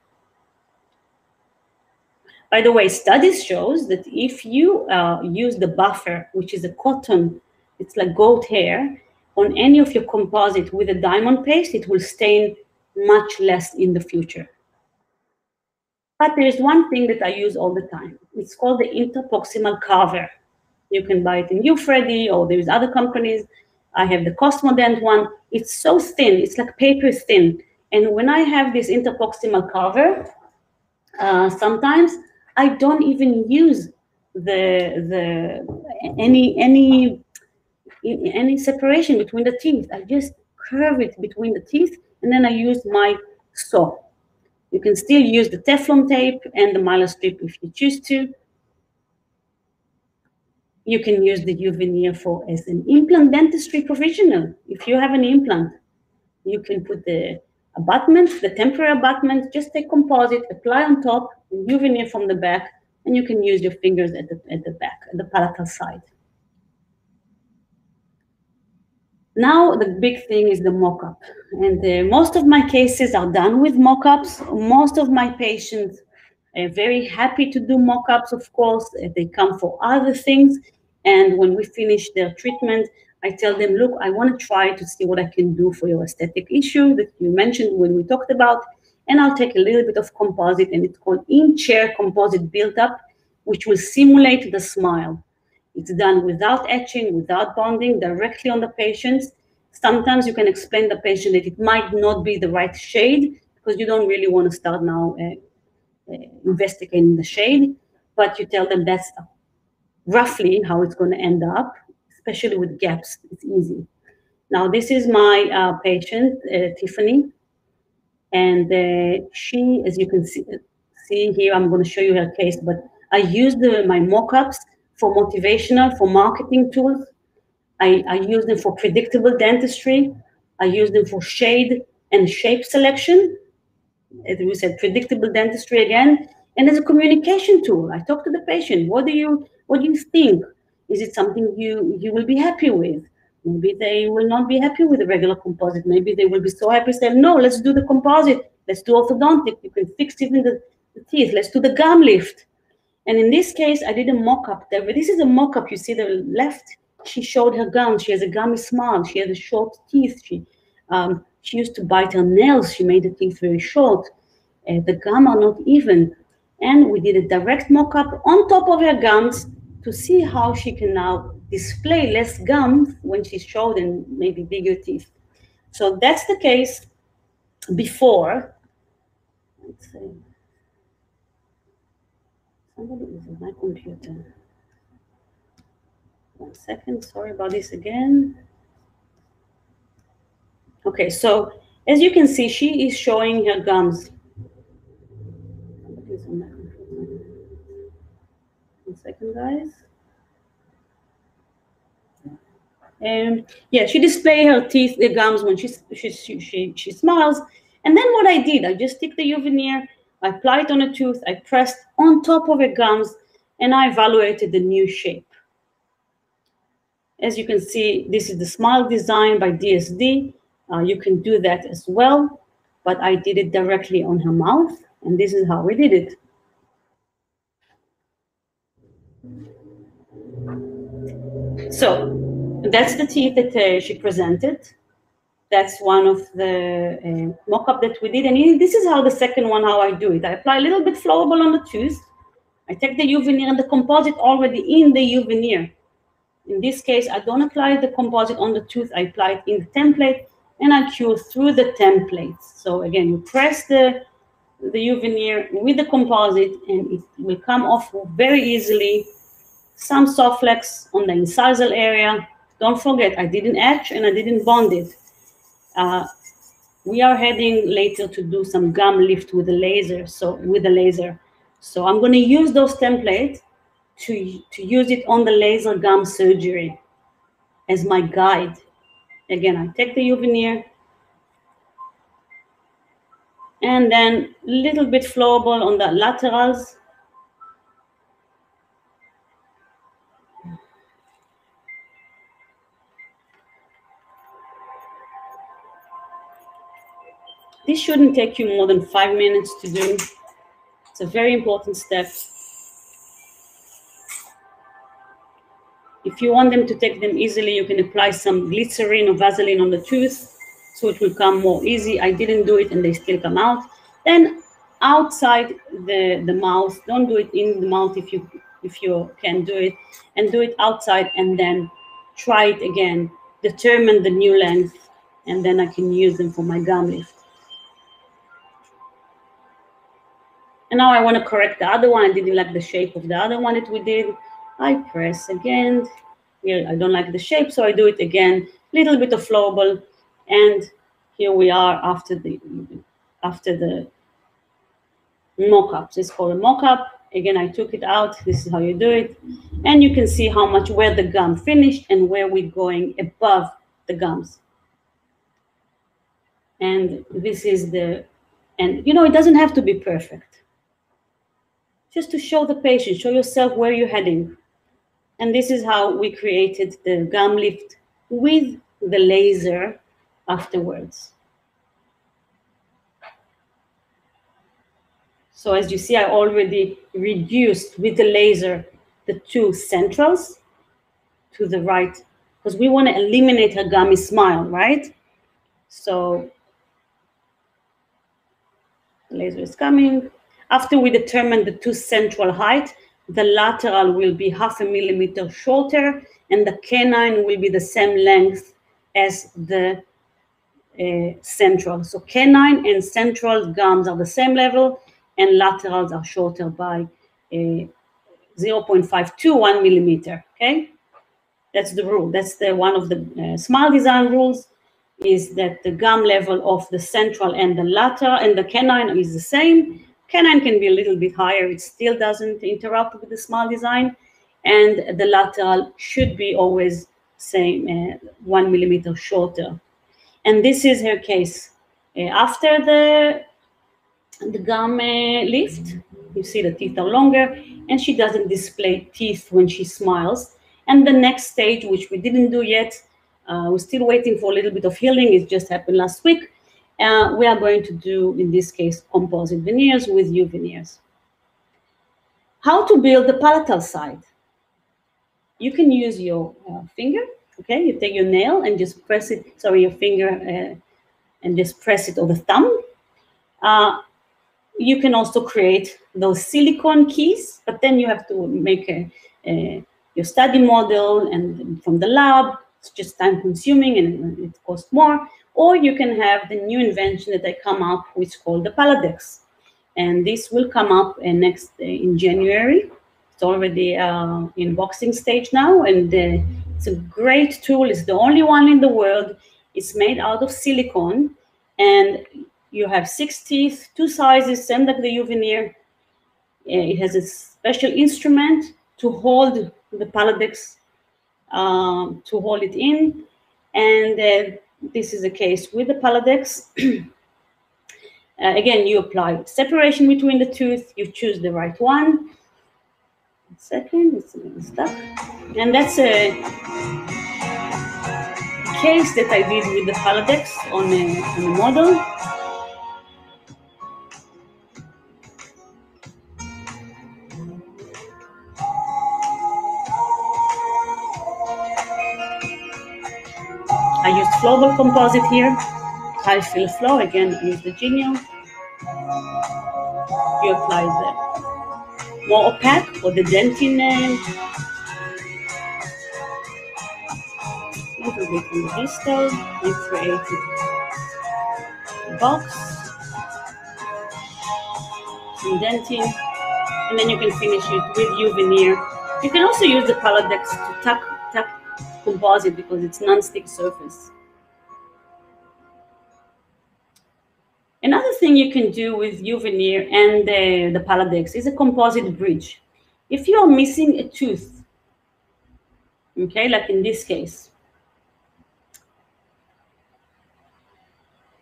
Speaker 2: By the way, studies shows that if you uh, use the buffer, which is a cotton, it's like goat hair, on any of your composite with a diamond paste, it will stain much less in the future. But there's one thing that I use all the time. It's called the interproximal carver. You can buy it in Hu-Friedy or there's other companies. I have the Cosmedent one. It's so thin, it's like paper thin and when I have this interproximal carver, uh, sometimes I don't even use the the any any any separation between the teeth. I just curve it between the teeth, and then I use my saw. You can still use the Teflon tape and the mylar strip if you choose to. You can use the veneer for as an implant dentistry provisional. If you have an implant, you can put the abutment, the temporary abutments, just take composite, apply on top, Uveneer from the back, and you can use your fingers at the, at the back, at the palatal side. Now the big thing is the mock-up. And uh, most of my cases are done with mock-ups. Most of my patients are very happy to do mock-ups, of course. They come for other things. And when we finish their treatment, I tell them, look, I want to try to see what I can do for your aesthetic issue that you mentioned when we talked about. And I'll take a little bit of composite, and it's called in-chair composite build-up, which will simulate the smile. It's done without etching, without bonding, directly on the patients. Sometimes you can explain the patient that it might not be the right shade because you don't really want to start now uh, uh, investigating the shade, but you tell them that's roughly how it's going to end up especially with gaps. It's easy. Now, this is my uh, patient, uh, Tiffany, and uh, she, as you can see, see here, I'm going to show you her case, but I used my mock-ups for motivational, for marketing tools. I, I use them for predictable dentistry. I use them for shade and shape selection. As we said, predictable dentistry again, and as a communication tool. I talk to the patient. What do you what do you think? Is it something you you will be happy with? Maybe they will not be happy with the regular composite. Maybe they will be so happy saying, no, let's do the composite. Let's do orthodontic. You can fix even the, the teeth. Let's do the gum lift. And in this case, I did a mock-up. This is a mock-up. You see the left. She showed her gums. She has a gummy smile. She has a short teeth. She um, she used to bite her nails. She made the teeth very short. Uh, the gum are not even. And we did a direct mock-up on top of her gums to see how she can now display less gums when she's showed and maybe bigger teeth. So that's the case before. Let's see. Somebody is on my computer. One second, sorry about this again. Okay, so as you can see, she is showing her gums. Second, guys. And yeah, she display her teeth, the gums when she, she, she, she, smiles. And then what I did, I just stick the Uveneer, I apply it on a tooth, I pressed on top of her gums, and I evaluated the new shape. As you can see, this is the smile design by DSD. Uh, you can do that as well, but I did it directly on her mouth, and this is how we did it. So that's the teeth that uh, she presented. That's one of the uh, mock-up that we did. And this is how the second one, how I do it. I apply a little bit flowable on the tooth. I take the Uveneer and the composite already in the Uveneer. In this case, I don't apply the composite on the tooth. I apply it in the template and I cure through the templates. So again, you press the, the veneer with the composite and it will come off very easily. Some soft flex on the incisal area. Don't forget, I didn't etch and I didn't bond it. Uh, we are heading later to do some gum lift with the laser, so with the laser. So I'm going to use those templates to, to use it on the laser gum surgery as my guide. Again, I take the Uveneer and then a little bit flowable on the laterals. This shouldn't take you more than five minutes to do. It's a very important step. If you want them to take them easily, you can apply some glycerin or Vaseline on the tooth so it will come more easy. I didn't do it and they still come out. Then outside the, the mouth, don't do it in the mouth if you if you can do it, and do it outside and then try it again. Determine the new length and then I can use them for my gum lift. And now I want to correct the other one. I didn't like the shape of the other one that we did. I press again. Here, I don't like the shape, so I do it again. Little bit of flowable. And here we are after the after the mock-up. This is called a mock-up. Again, I took it out. This is how you do it. And you can see how much where the gum finished and where we're going above the gums. And this is the, and you know, it doesn't have to be perfect. Just to show the patient, show yourself where you're heading. And this is how we created the gum lift with the laser afterwards. So as you see, I already reduced with the laser the two centrals to the right, because we want to eliminate her gummy smile, right? So the laser is coming. After we determine the two central height, the lateral will be half a millimeter shorter and the canine will be the same length as the uh, central. So canine and central gums are the same level and laterals are shorter by uh, 0.5 to 1 millimeter, okay? That's the rule. That's the one of the uh, smile design rules is that the gum level of the central and the lateral and the canine is the same. Canine can be a little bit higher. It still doesn't interrupt with the smile design. And the lateral should be always same, uh, one millimeter shorter. And this is her case. Uh, after the the gum uh, lift. You see the teeth are longer, and she doesn't display teeth when she smiles. And the next stage, which we didn't do yet, uh, we're still waiting for a little bit of healing. It just happened last week. Uh, we are going to do, in this case, composite veneers with Uveneers. How to build the palatal side? You can use your uh, finger, okay? You take your nail and just press it, sorry, your finger, uh, and just press it over the thumb. Uh, you can also create those silicone keys, but then you have to make a, a, your study model and from the lab. It's just time consuming and it costs more. Or you can have the new invention that I come up with called the Paladex. And this will come up uh, next uh, in January. It's already uh, in boxing stage now, and uh, it's a great tool. It's the only one in the world. It's made out of silicone, and you have six teeth, two sizes, same like the Uveneer. Uh, It has a special instrument to hold the Paladex, um, to hold it in, and uh, this is the case with the Paladex. *clears throat* Uh, again, you apply separation between the tooth, you choose the right one. Second, it's a little stuck. And that's a case that I did with the Paladex on a, on model. I used flowable composite here. High fill flow, again, use the Genio. You apply the more opaque or the dentin uh, little bit on the distal. You create a box, some dentin, and then you can finish it with Uveneer. You can also use the Paladex to tuck, tuck composite because it's non-stick surface. Another thing you can do with Uveneer and the, the Paladex is a composite bridge. If you are missing a tooth, okay, like in this case,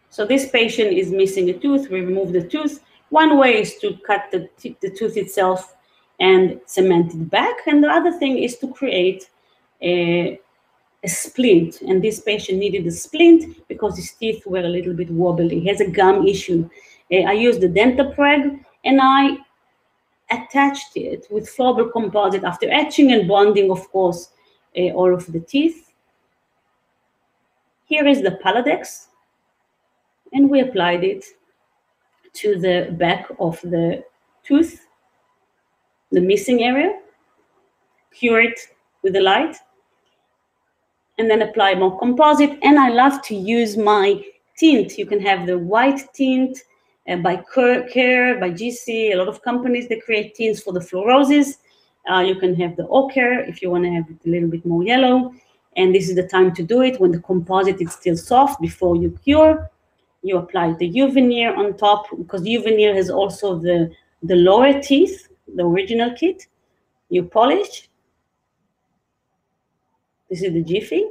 Speaker 2: so this patient is missing a tooth, we remove the tooth. One way is to cut the, the tooth itself and cement it back, and the other thing is to create a, a splint, and this patient needed a splint because his teeth were a little bit wobbly. He has a gum issue. Uh, I used the Dentapreg, and I attached it with flowable composite after etching and bonding, of course, uh, all of the teeth. Here is the Paladex, and we applied it to the back of the tooth, the missing area, cure it with the light, and then apply more composite. And I love to use my tint. You can have the white tint uh, by Care, by GC, a lot of companies, they create tints for the fluorosis. Uh, you can have the ochre if you want to have it a little bit more yellow. And this is the time to do it when the composite is still soft before you cure. You apply the Uveneer on top because Uveneer has also the, the lower teeth, the original kit. You polish, this is the jiffy.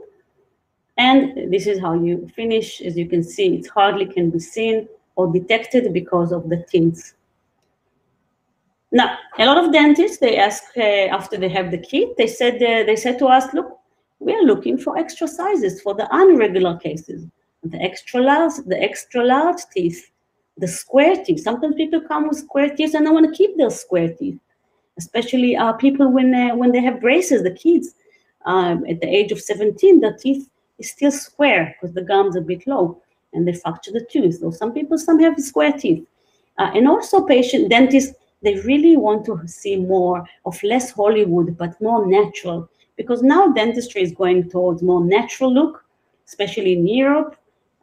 Speaker 2: And this is how you finish. As you can see, it hardly can be seen or detected because of the tints. Now, a lot of dentists, they ask uh, after they have the kit, they said, uh, they said to us, look, we are looking for extra sizes for the unregular cases, the extra large, the extra large teeth, the square teeth. Sometimes people come with square teeth and they want to keep their square teeth, especially uh, people when, uh, when they have braces, the kids um, at the age of 17, the teeth is still square because the gums are a bit low and they fracture the tooth. So some people, some have square teeth. Uh, and also patient dentists, they really want to see more of less Hollywood, but more natural. Because now dentistry is going towards more natural look, especially in Europe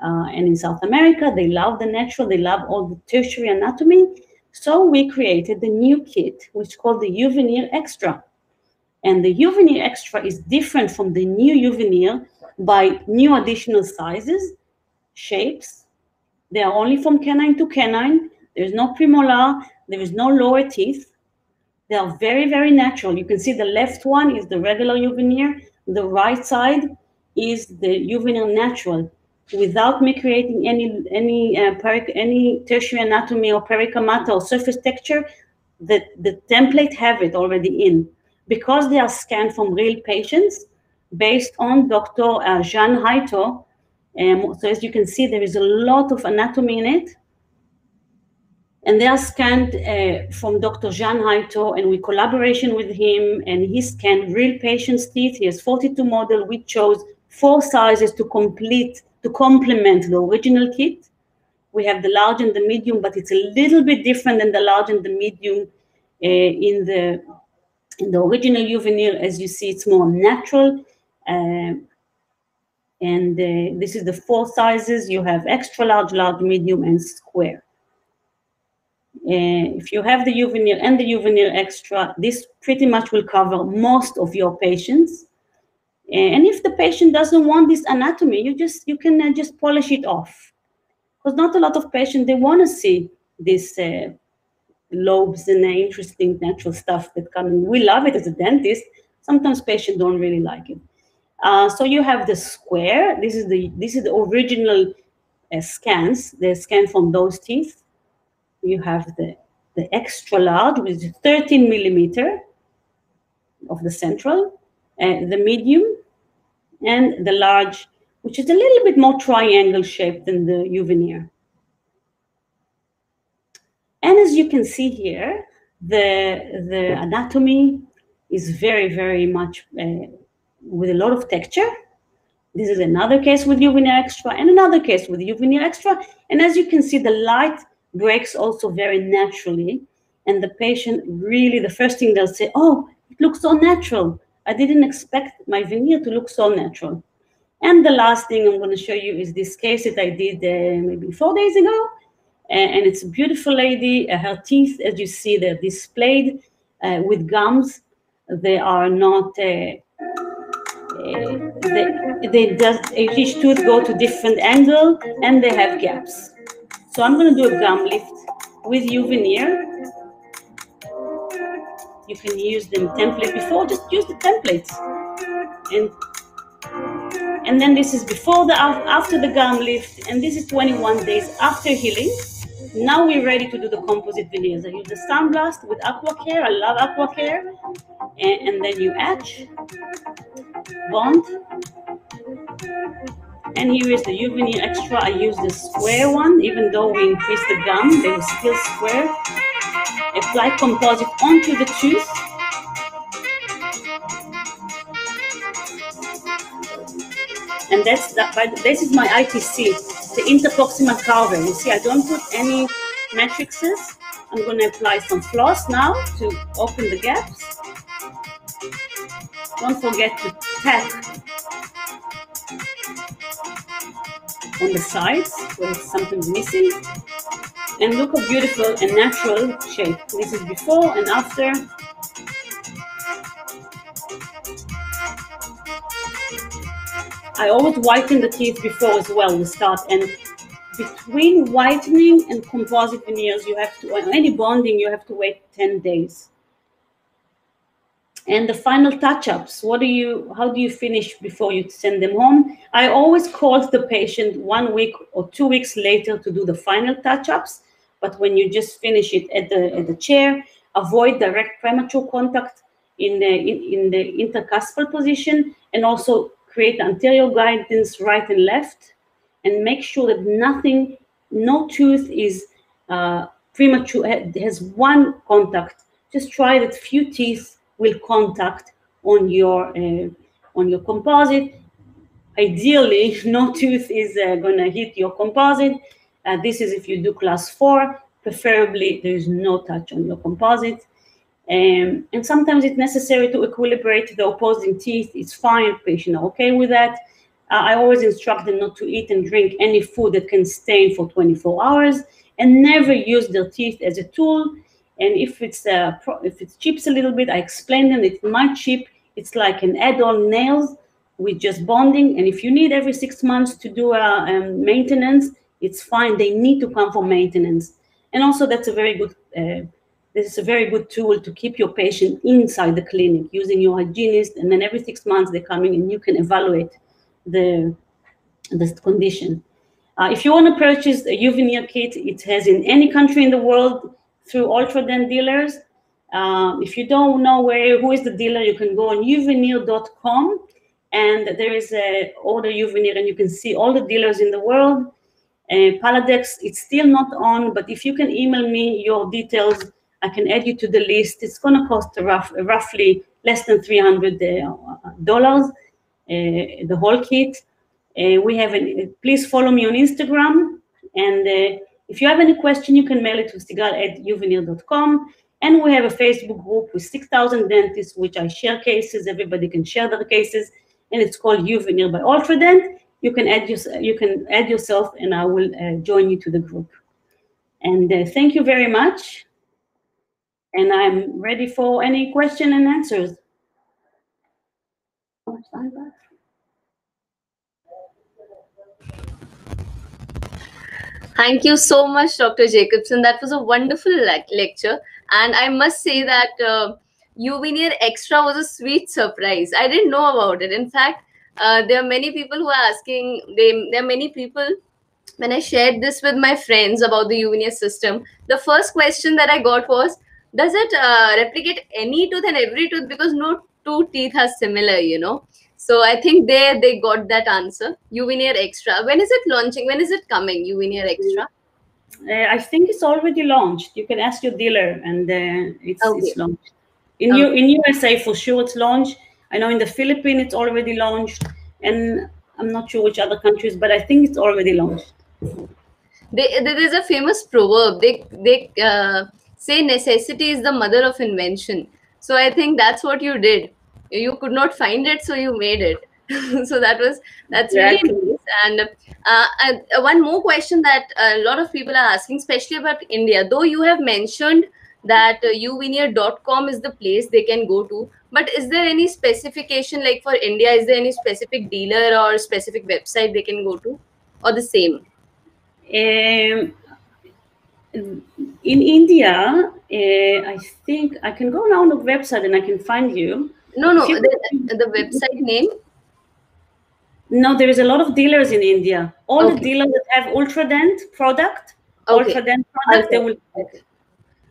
Speaker 2: uh, and in South America. They love the natural, they love all the tertiary anatomy. So we created the new kit, which is called the Uveneer Extra. And the Uveneer Extra is different from the new Uveneer by new additional sizes, shapes. They are only from canine to canine. There's no premolar, there is no lower teeth. They are very, very natural. You can see the left one is the regular Uveneer, the right side is the Uveneer natural. Without me creating any any uh, any tertiary anatomy or perikymata or surface texture, the, the template have it already in because they are scanned from real patients based on Dr. Uh, Jan Hajtó. Um, so as you can see, there is a lot of anatomy in it. And they are scanned uh, from Dr. Jan Hajtó, and we collaboration with him, and he scanned real patients' teeth. He has 42 model. We chose four sizes to complete, to complement the original kit. We have the large and the medium, but it's a little bit different than the large and the medium uh, in the the original Uveneer, as you see, it's more natural. Um, and uh, this is the four sizes. You have extra large, large, medium, and square. Uh, if you have the Uveneer and the Uveneer Extra, this pretty much will cover most of your patients. And if the patient doesn't want this anatomy, you just you can uh, just polish it off, because not a lot of patients they want to see this uh, lobes and interesting natural stuff that come in. We love it as a dentist. Sometimes patients don't really like it. Uh, so you have the square. This is the this is the original uh, scans. The scan from those teeth. You have the the extra large, which is 13 millimeter of the central, uh, the medium, and the large, which is a little bit more triangle shaped than the Uveneer. And as you can see here, the, the anatomy is very, very much uh, with a lot of texture. This is another case with Uveneer Extra and another case with Uveneer Extra. And as you can see, the light breaks also very naturally. And the patient really, the first thing they'll say, oh, it looks so natural. I didn't expect my veneer to look so natural. And the last thing I'm going to show you is this case that I did uh, maybe four days ago. And, it's a beautiful lady. Uh, her teeth, as you see, they're displayed uh, with gums. They are not, uh, they, they just, each tooth go to different angle and they have gaps. So I'm going to do a gum lift with Uveneer you can use the template before, just use the templates. And and then this is before the after the gum lift, and this is 21 days after healing. Now we're ready to do the composite veneers. I use the Sandblast with Aquacare. I love Aquacare. And, and then you etch, bond. And here is the veneer Extra. I use the square one, even though we increased the gum, they were still square apply composite onto the tooth. And that's that, but this is my IPC, the interproximal carver. You see, I don't put any matrices. I'm going to apply some floss now to open the gaps. Don't forget to tap on the sides where something's missing. And look how beautiful and natural shape. This is before and after. I always whiten the teeth before as well, we start. And between whitening and composite veneers, you have to, any bonding, you have to wait 10 days. And the final touch-ups, what do you, how do you finish before you send them home? I always call the patient one week or two weeks later to do the final touch-ups. But when you just finish it at the, at the chair, avoid direct premature contact in the, in, in the intercuspal position and also create anterior guidance right and left and make sure that nothing, no tooth is uh, premature, has one contact. Just try that few teeth will contact on your uh, on your composite. Ideally, *laughs* no tooth is uh, going to hit your composite. Uh, this is if you do class four. Preferably, there is no touch on your composite. Um, and sometimes it's necessary to equilibrate the opposing teeth. It's fine, patient okay with that. Uh, I always instruct them not to eat and drink any food that can stain for 24 hours and never use their teeth as a tool and if it's uh, if it chips a little bit, I explain them it might chip. It's like an add-on nails with just bonding. And if you need every six months to do a uh, um, maintenance, it's fine. They need to come for maintenance. And also, that's a very good. Uh, this is a very good tool to keep your patient inside the clinic using your hygienist, and then every six months they're coming and you can evaluate the the condition. Uh, if you want to purchase a Uveneer kit, it has in any country in the world through Ultradent dealers. Um, if you don't know where who is the dealer, you can go on uveneer.com and there is a order Uveneer and you can see all the dealers in the world. Uh, Paladex, it's still not on, but if you can email me your details, I can add you to the list. It's going to cost rough, roughly less than $300, uh, uh, the whole kit. Uh, we have an, please follow me on Instagram and if you have any question, you can mail it to sigal at uveneer.com. And we have a Facebook group with 6,000 dentists, which I share cases. Everybody can share their cases. And it's called Uveneer by Ultradent. You can add, your, you can add yourself and I will uh, join you to the group. And uh, thank you very much. And I'm ready for any question and answers.
Speaker 1: Thank you so much, Dr. Jacobson. That was a wonderful le- lecture. And I must say that uh, Extra was a sweet surprise. I didn't know about it. In fact, uh, there are many people who are asking, they, there are many people, when I shared this with my friends about the Uveneer system, the first question that I got was, does it uh, replicate any tooth and every tooth? Because no two teeth are similar, you know. So I think they they got that answer. Uveneer Extra. When is it launching? When is it coming? Uveneer Extra.
Speaker 2: Uh, I think it's already launched. You can ask your dealer, and uh, it's,
Speaker 1: Okay.
Speaker 2: it's launched. In
Speaker 1: Okay.
Speaker 2: U- in USA for sure it's launched. I know in the Philippines it's already launched, and I'm not sure which other countries, but I think it's already launched.
Speaker 1: They, there is a famous proverb. They they uh, say necessity is the mother of invention. So I think that's what you did. You could not find it, so you made it. *laughs* so that was that's
Speaker 2: Exactly.
Speaker 1: really nice. And uh, uh, one more question that a lot of people are asking, especially about India. Though you have mentioned that uh, uveneer.com is the place they can go to, but is there any specification like for India? Is there any specific dealer or specific website they can go to, or the same?
Speaker 2: Um, in India, uh, I think I can go now on the website and I can find you.
Speaker 1: No, no,
Speaker 2: you-
Speaker 1: the, the website name.
Speaker 2: No, there is a lot of dealers in India. All the dealers that have Ultradent product,
Speaker 1: Okay.
Speaker 2: Ultradent product, they will.
Speaker 1: Okay.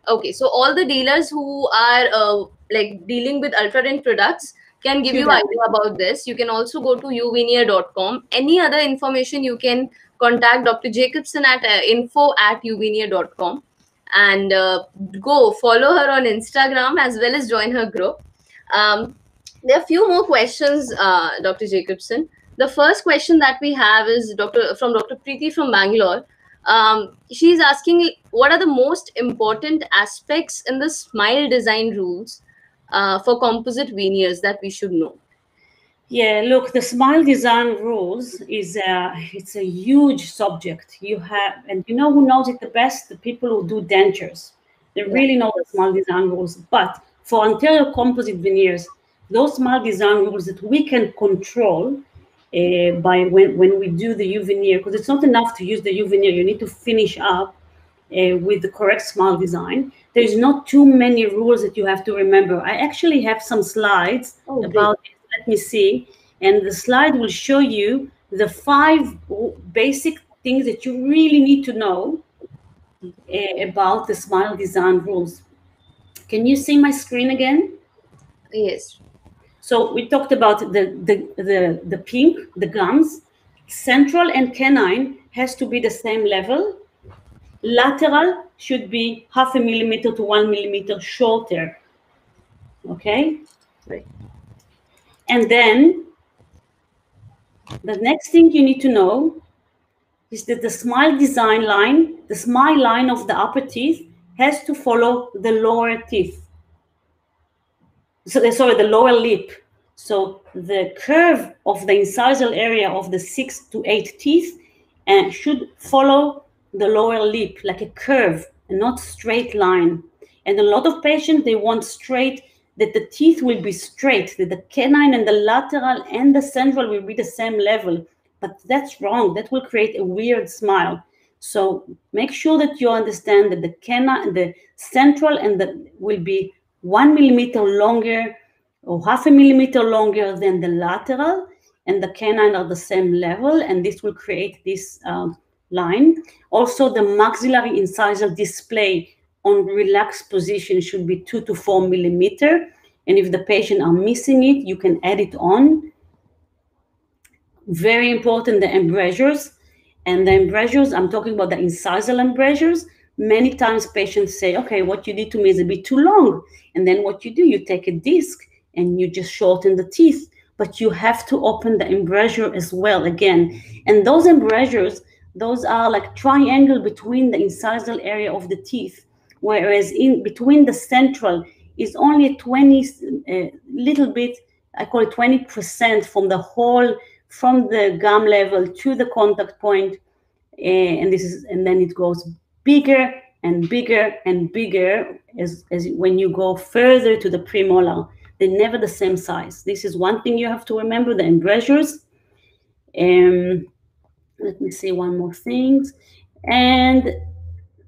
Speaker 1: Okay, so all the dealers who are uh, like dealing with Ultradent products can give you idea about this. You can also go to uveneer.com. Any other information you can contact Dr. Jacobson at uh, info at uveneer.com and uh, go follow her on Instagram as well as join her group. Um, there are a few more questions, uh, Dr. Jacobson. The first question that we have is Dr. from Dr. Preeti from Bangalore. Um, she's asking what are the most important aspects in the smile design rules uh, for composite veneers that we should know.
Speaker 2: Yeah, look, the smile design rules is a, it's a huge subject. You have, and you know who knows it the best? The people who do dentures. They really know the smile design rules. But for anterior composite veneers, those smile design rules that we can control uh, by when, when we do the Uveneer, because it's not enough to use the Uveneer, you need to finish up uh, with the correct smile design. There's not too many rules that you have to remember. I actually have some slides
Speaker 1: Oh,
Speaker 2: about it. Let me see. And the slide will show you the five basic things that you really need to know uh, about the smile design rules. Can you see my screen again?
Speaker 1: Yes.
Speaker 2: So we talked about the, the, the, the pink, the gums. Central and canine has to be the same level. Lateral should be half a millimeter to one millimeter shorter. Okay?
Speaker 1: Right.
Speaker 2: And then the next thing you need to know is that the smile design line, the smile line of the upper teeth, has to follow the lower teeth so the, sorry, the lower lip. So the curve of the incisal area of the six to eight teeth uh, should follow the lower lip like a curve and not straight line. And a lot of patients they want straight that the teeth will be straight, that the canine and the lateral and the central will be the same level. But that's wrong. That will create a weird smile. So make sure that you understand that the canine, the central, and the will be one millimeter longer or half a millimeter longer than the lateral, and the canine are the same level, and this will create this um, line. Also, the maxillary incisal display on relaxed position should be two to four millimeter, and if the patient are missing it, you can add it on. Very important, the embrasures. And the embrasures, I'm talking about the incisal embrasures. Many times patients say, okay, what you did to me is a bit too long. And then what you do, you take a disc and you just shorten the teeth. But you have to open the embrasure as well again. And those embrasures, those are like triangle between the incisal area of the teeth. Whereas in between the central is only a 20 a little bit, I call it 20% from the whole from the gum level to the contact point, uh, and this is and then it goes bigger and bigger and bigger as, as when you go further to the premolar. They're never the same size. This is one thing you have to remember, the embrasures. Um, let me see one more thing. And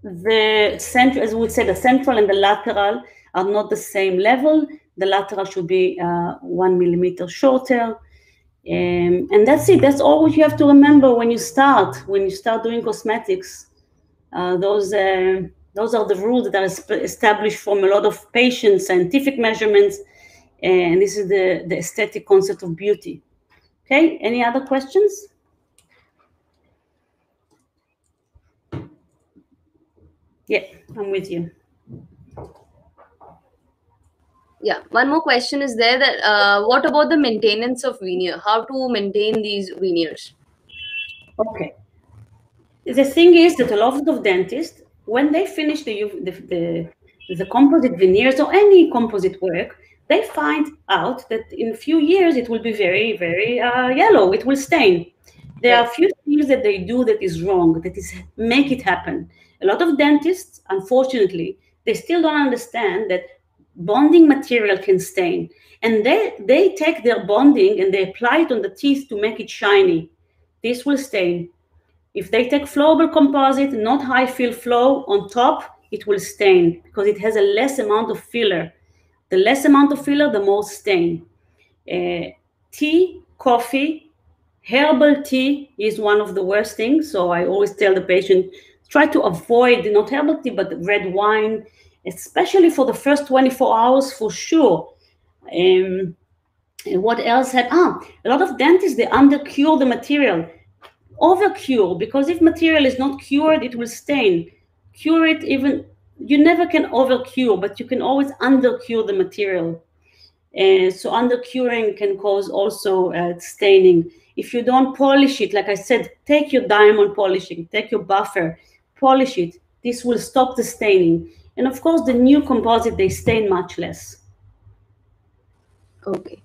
Speaker 2: the central, as we said, the central and the lateral are not the same level. The lateral should be uh, one millimeter shorter. Um, and that's it. That's all what you have to remember when you start, when you start doing cosmetics. Uh, those, uh, those are the rules that are established from a lot of patient scientific measurements. And this is the, the aesthetic concept of beauty. Okay, any other questions? Yeah, I'm with you.
Speaker 1: Yeah, one more question is there that uh, what about the maintenance of veneer? How to maintain these veneers?
Speaker 2: Okay. The thing is that a lot of dentists, when they finish the, the, the, the composite veneers or any composite work, they find out that in a few years it will be very, very uh, yellow. It will stain. There are a few things that they do that is wrong, that is make it happen. A lot of dentists, unfortunately, they still don't understand that bonding material can stain. And they, they take their bonding and they apply it on the teeth to make it shiny. This will stain. If they take flowable composite, not high fill flow on top, it will stain because it has a less amount of filler. The less amount of filler, the more stain. Uh, tea, coffee, herbal tea is one of the worst things. So I always tell the patient, try to avoid not herbal tea, but red wine, especially for the first 24 hours for sure. Um, and what else have, ah, a lot of dentists, they undercure the material. Overcure, because if material is not cured, it will stain. Cure it even, you never can overcure, but you can always undercure the material. Uh, so undercuring can cause also uh, staining. If you don't polish it, like I said, take your diamond polishing, take your buffer, polish it. This will stop the staining. And of course, the new composite, they stain much less.
Speaker 1: Okay.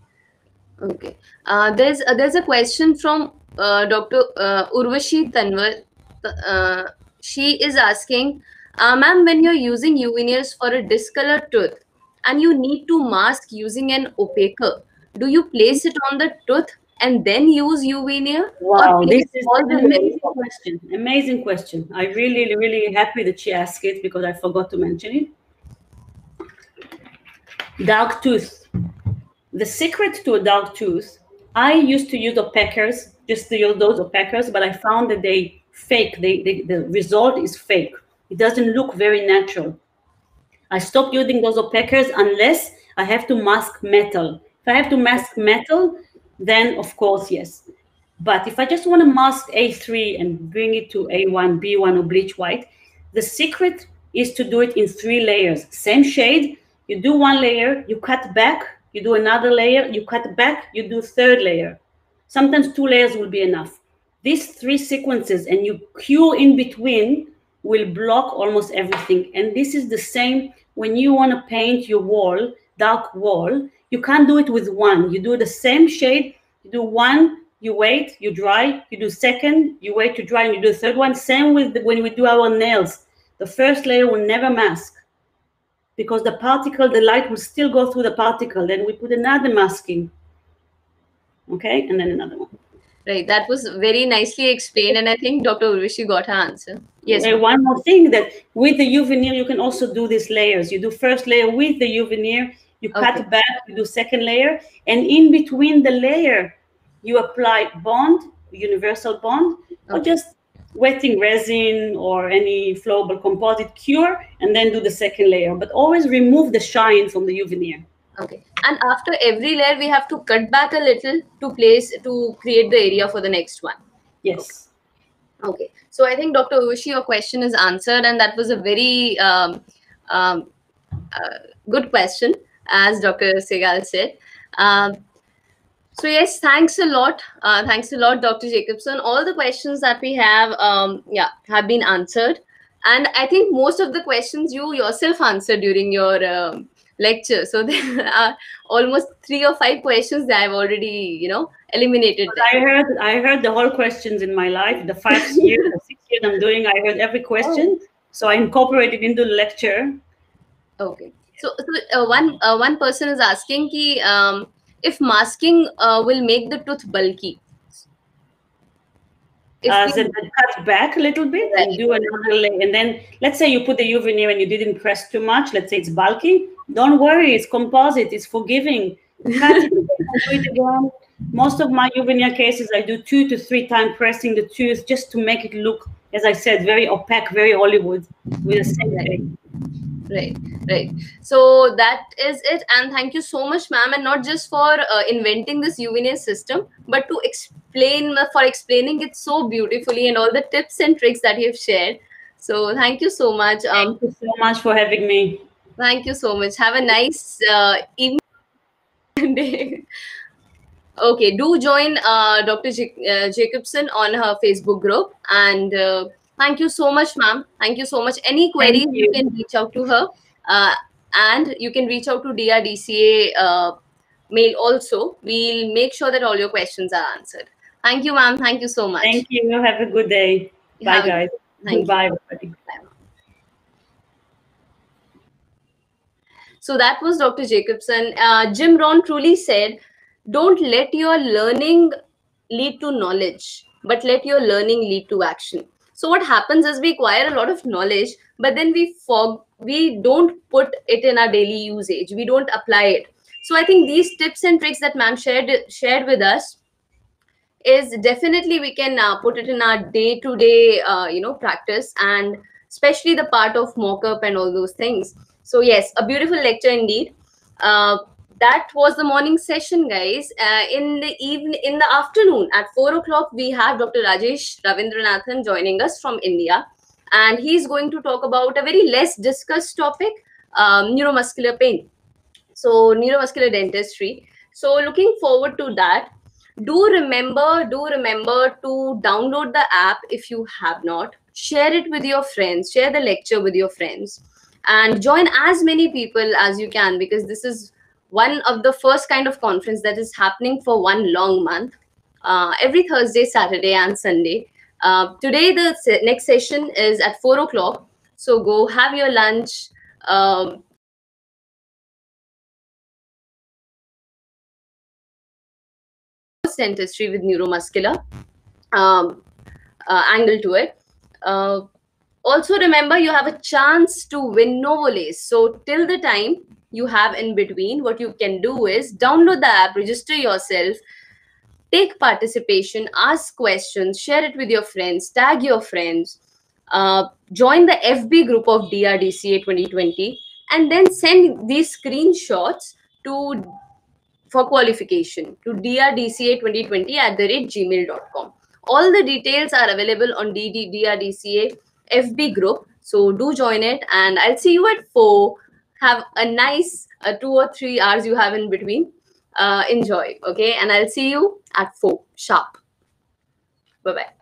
Speaker 1: Okay. Uh, there's uh, there's a question from uh, Dr. Uh, Urvashi Tanwar. Uh, she is asking, uh, ma'am, when you're using veneers for a discolored tooth and you need to mask using an opaquer, do you place it on the tooth and then use veneer?
Speaker 2: Wow, this is an amazing question. Amazing question. I really, really happy that she asked it because I forgot to mention it. Dark tooth. The secret to a dark tooth, I used to use opaquers, just to use those opaquers, but I found that they fake. They, they, the result is fake. It doesn't look very natural. I stopped using those opaquers unless I have to mask metal. If I have to mask metal, then of course, yes. But if I just want to mask A3 and bring it to A1, B1, or bleach white, the secret is to do it in three layers. Same shade, you do one layer, you cut back, you do another layer, you cut back, you do third layer. Sometimes two layers will be enough. These three sequences and you cure in between will block almost everything. And this is the same when you want to paint your wall, dark wall, you can't do it with one. You do the same shade, you do one, you wait, you dry, you do second, you wait to dry, and you do the third one. Same with the, when we do our nails. The first layer will never mask because the particle, the light will still go through the particle. Then we put another masking. Okay, and then another one.
Speaker 1: Right. That was very nicely explained, and I think Dr. Urvashi got her answer. Yes.
Speaker 2: Uh, one more thing that with the Uveneer, you can also do these layers. You do first layer with the Uveneer, you
Speaker 1: Okay.
Speaker 2: cut back, you do second layer, and in between the layer, you apply bond, universal bond, or just wetting resin or any flowable composite cure, and then do the second layer. But always remove the shine from the Uveneer.
Speaker 1: Okay. And after every layer, we have to cut back a little to place to create the area for the next one.
Speaker 2: Yes.
Speaker 1: Okay. So I think Dr. Urvashi, your question is answered, and that was a very um, um, uh, good question, as Dr. Sigal said. Um, so yes, thanks a lot. Uh, thanks a lot, Dr. Jacobson. All the questions that we have, um, yeah, have been answered, and I think most of the questions you yourself answered during your um, lecture. So *laughs* there are almost three or five questions that I've already, you know, eliminated.
Speaker 2: I heard I heard the whole questions in my life. The five *laughs* years, the six years I'm doing, I heard every question. So I incorporated into the lecture.
Speaker 1: Okay. So, so uh, one uh, one person is asking ki, um, if masking uh, will make the tooth bulky. If
Speaker 2: Uh,
Speaker 1: we-
Speaker 2: so cut back a little bit and do another layer. And then let's say you put the UV veneer and you didn't press too much. Let's say it's bulky. Don't worry, it's composite, it's forgiving. It again and do it again. Most of my UV veneer cases, I do two to three times pressing the tooth just to make it look, as I said, very opaque, very Hollywood with the same
Speaker 1: Right. Right right. So that is it. And thank you so much ma'am. And not just for uh, inventing this uveneer system but to explain for explaining it so beautifully and all the tips and tricks that you've shared. So thank you so much. Um
Speaker 2: Thank you so much for having me.
Speaker 1: thank you so much. Have a nice uh, evening *laughs* day. Okay do join uh, dr J- uh, jacobson on her facebook group. And uh, thank you so much ma'am thank you so much any queries you.
Speaker 2: you.
Speaker 1: can reach out to her uh, and you can reach out to drdca uh, mail also we'll make sure that all your questions are answered thank you ma'am thank you so much
Speaker 2: Thank you. Have a good day. Bye, guys.
Speaker 1: thank you.
Speaker 2: Goodbye, everybody.
Speaker 1: So that was Dr. Jacobson. Uh, Jim Rohn truly said, don't let your learning lead to knowledge, but let your learning lead to action. So what happens is we acquire a lot of knowledge, but then we fog, we don't put it in our daily usage. We don't apply it. So I think these tips and tricks that ma'am shared shared with us is definitely we can uh, put it in our day to day you know practice and especially the part of mock up and all those things so yes a beautiful lecture indeed uh, that was the morning session guys. Uh, in the evening in the afternoon at 4 o'clock we have dr rajesh ravindranathan joining us from india. And he's going to talk about a very less discussed topic um, neuromuscular pain. So neuromuscular dentistry. So looking forward to that. Do remember do remember to download the app if you have not. Share it with your friends. Share the lecture with your friends. And join as many people as you can because this is one of the first kind of conference that is happening for one long month uh, every thursday saturday and sunday uh, today the se- next session is at 4 o'clock so go have your lunch um, dentistry with neuromuscular um, uh, angle to it. Uh, also, remember you have a chance to win Novolace. So, till the time you have in between, what you can do is download the app, register yourself, take participation, ask questions, share it with your friends, tag your friends, uh, join the FB group of DRDCA 2020, and then send these screenshots to for qualification to drdca2020 at the rate gmail.com. All the details are available on DD, DRDCA FB group. So do join it and I'll see you at 4. Have a nice uh, two or three hours you have in between. Uh, enjoy. Okay. And I'll see you at 4 sharp. Bye bye.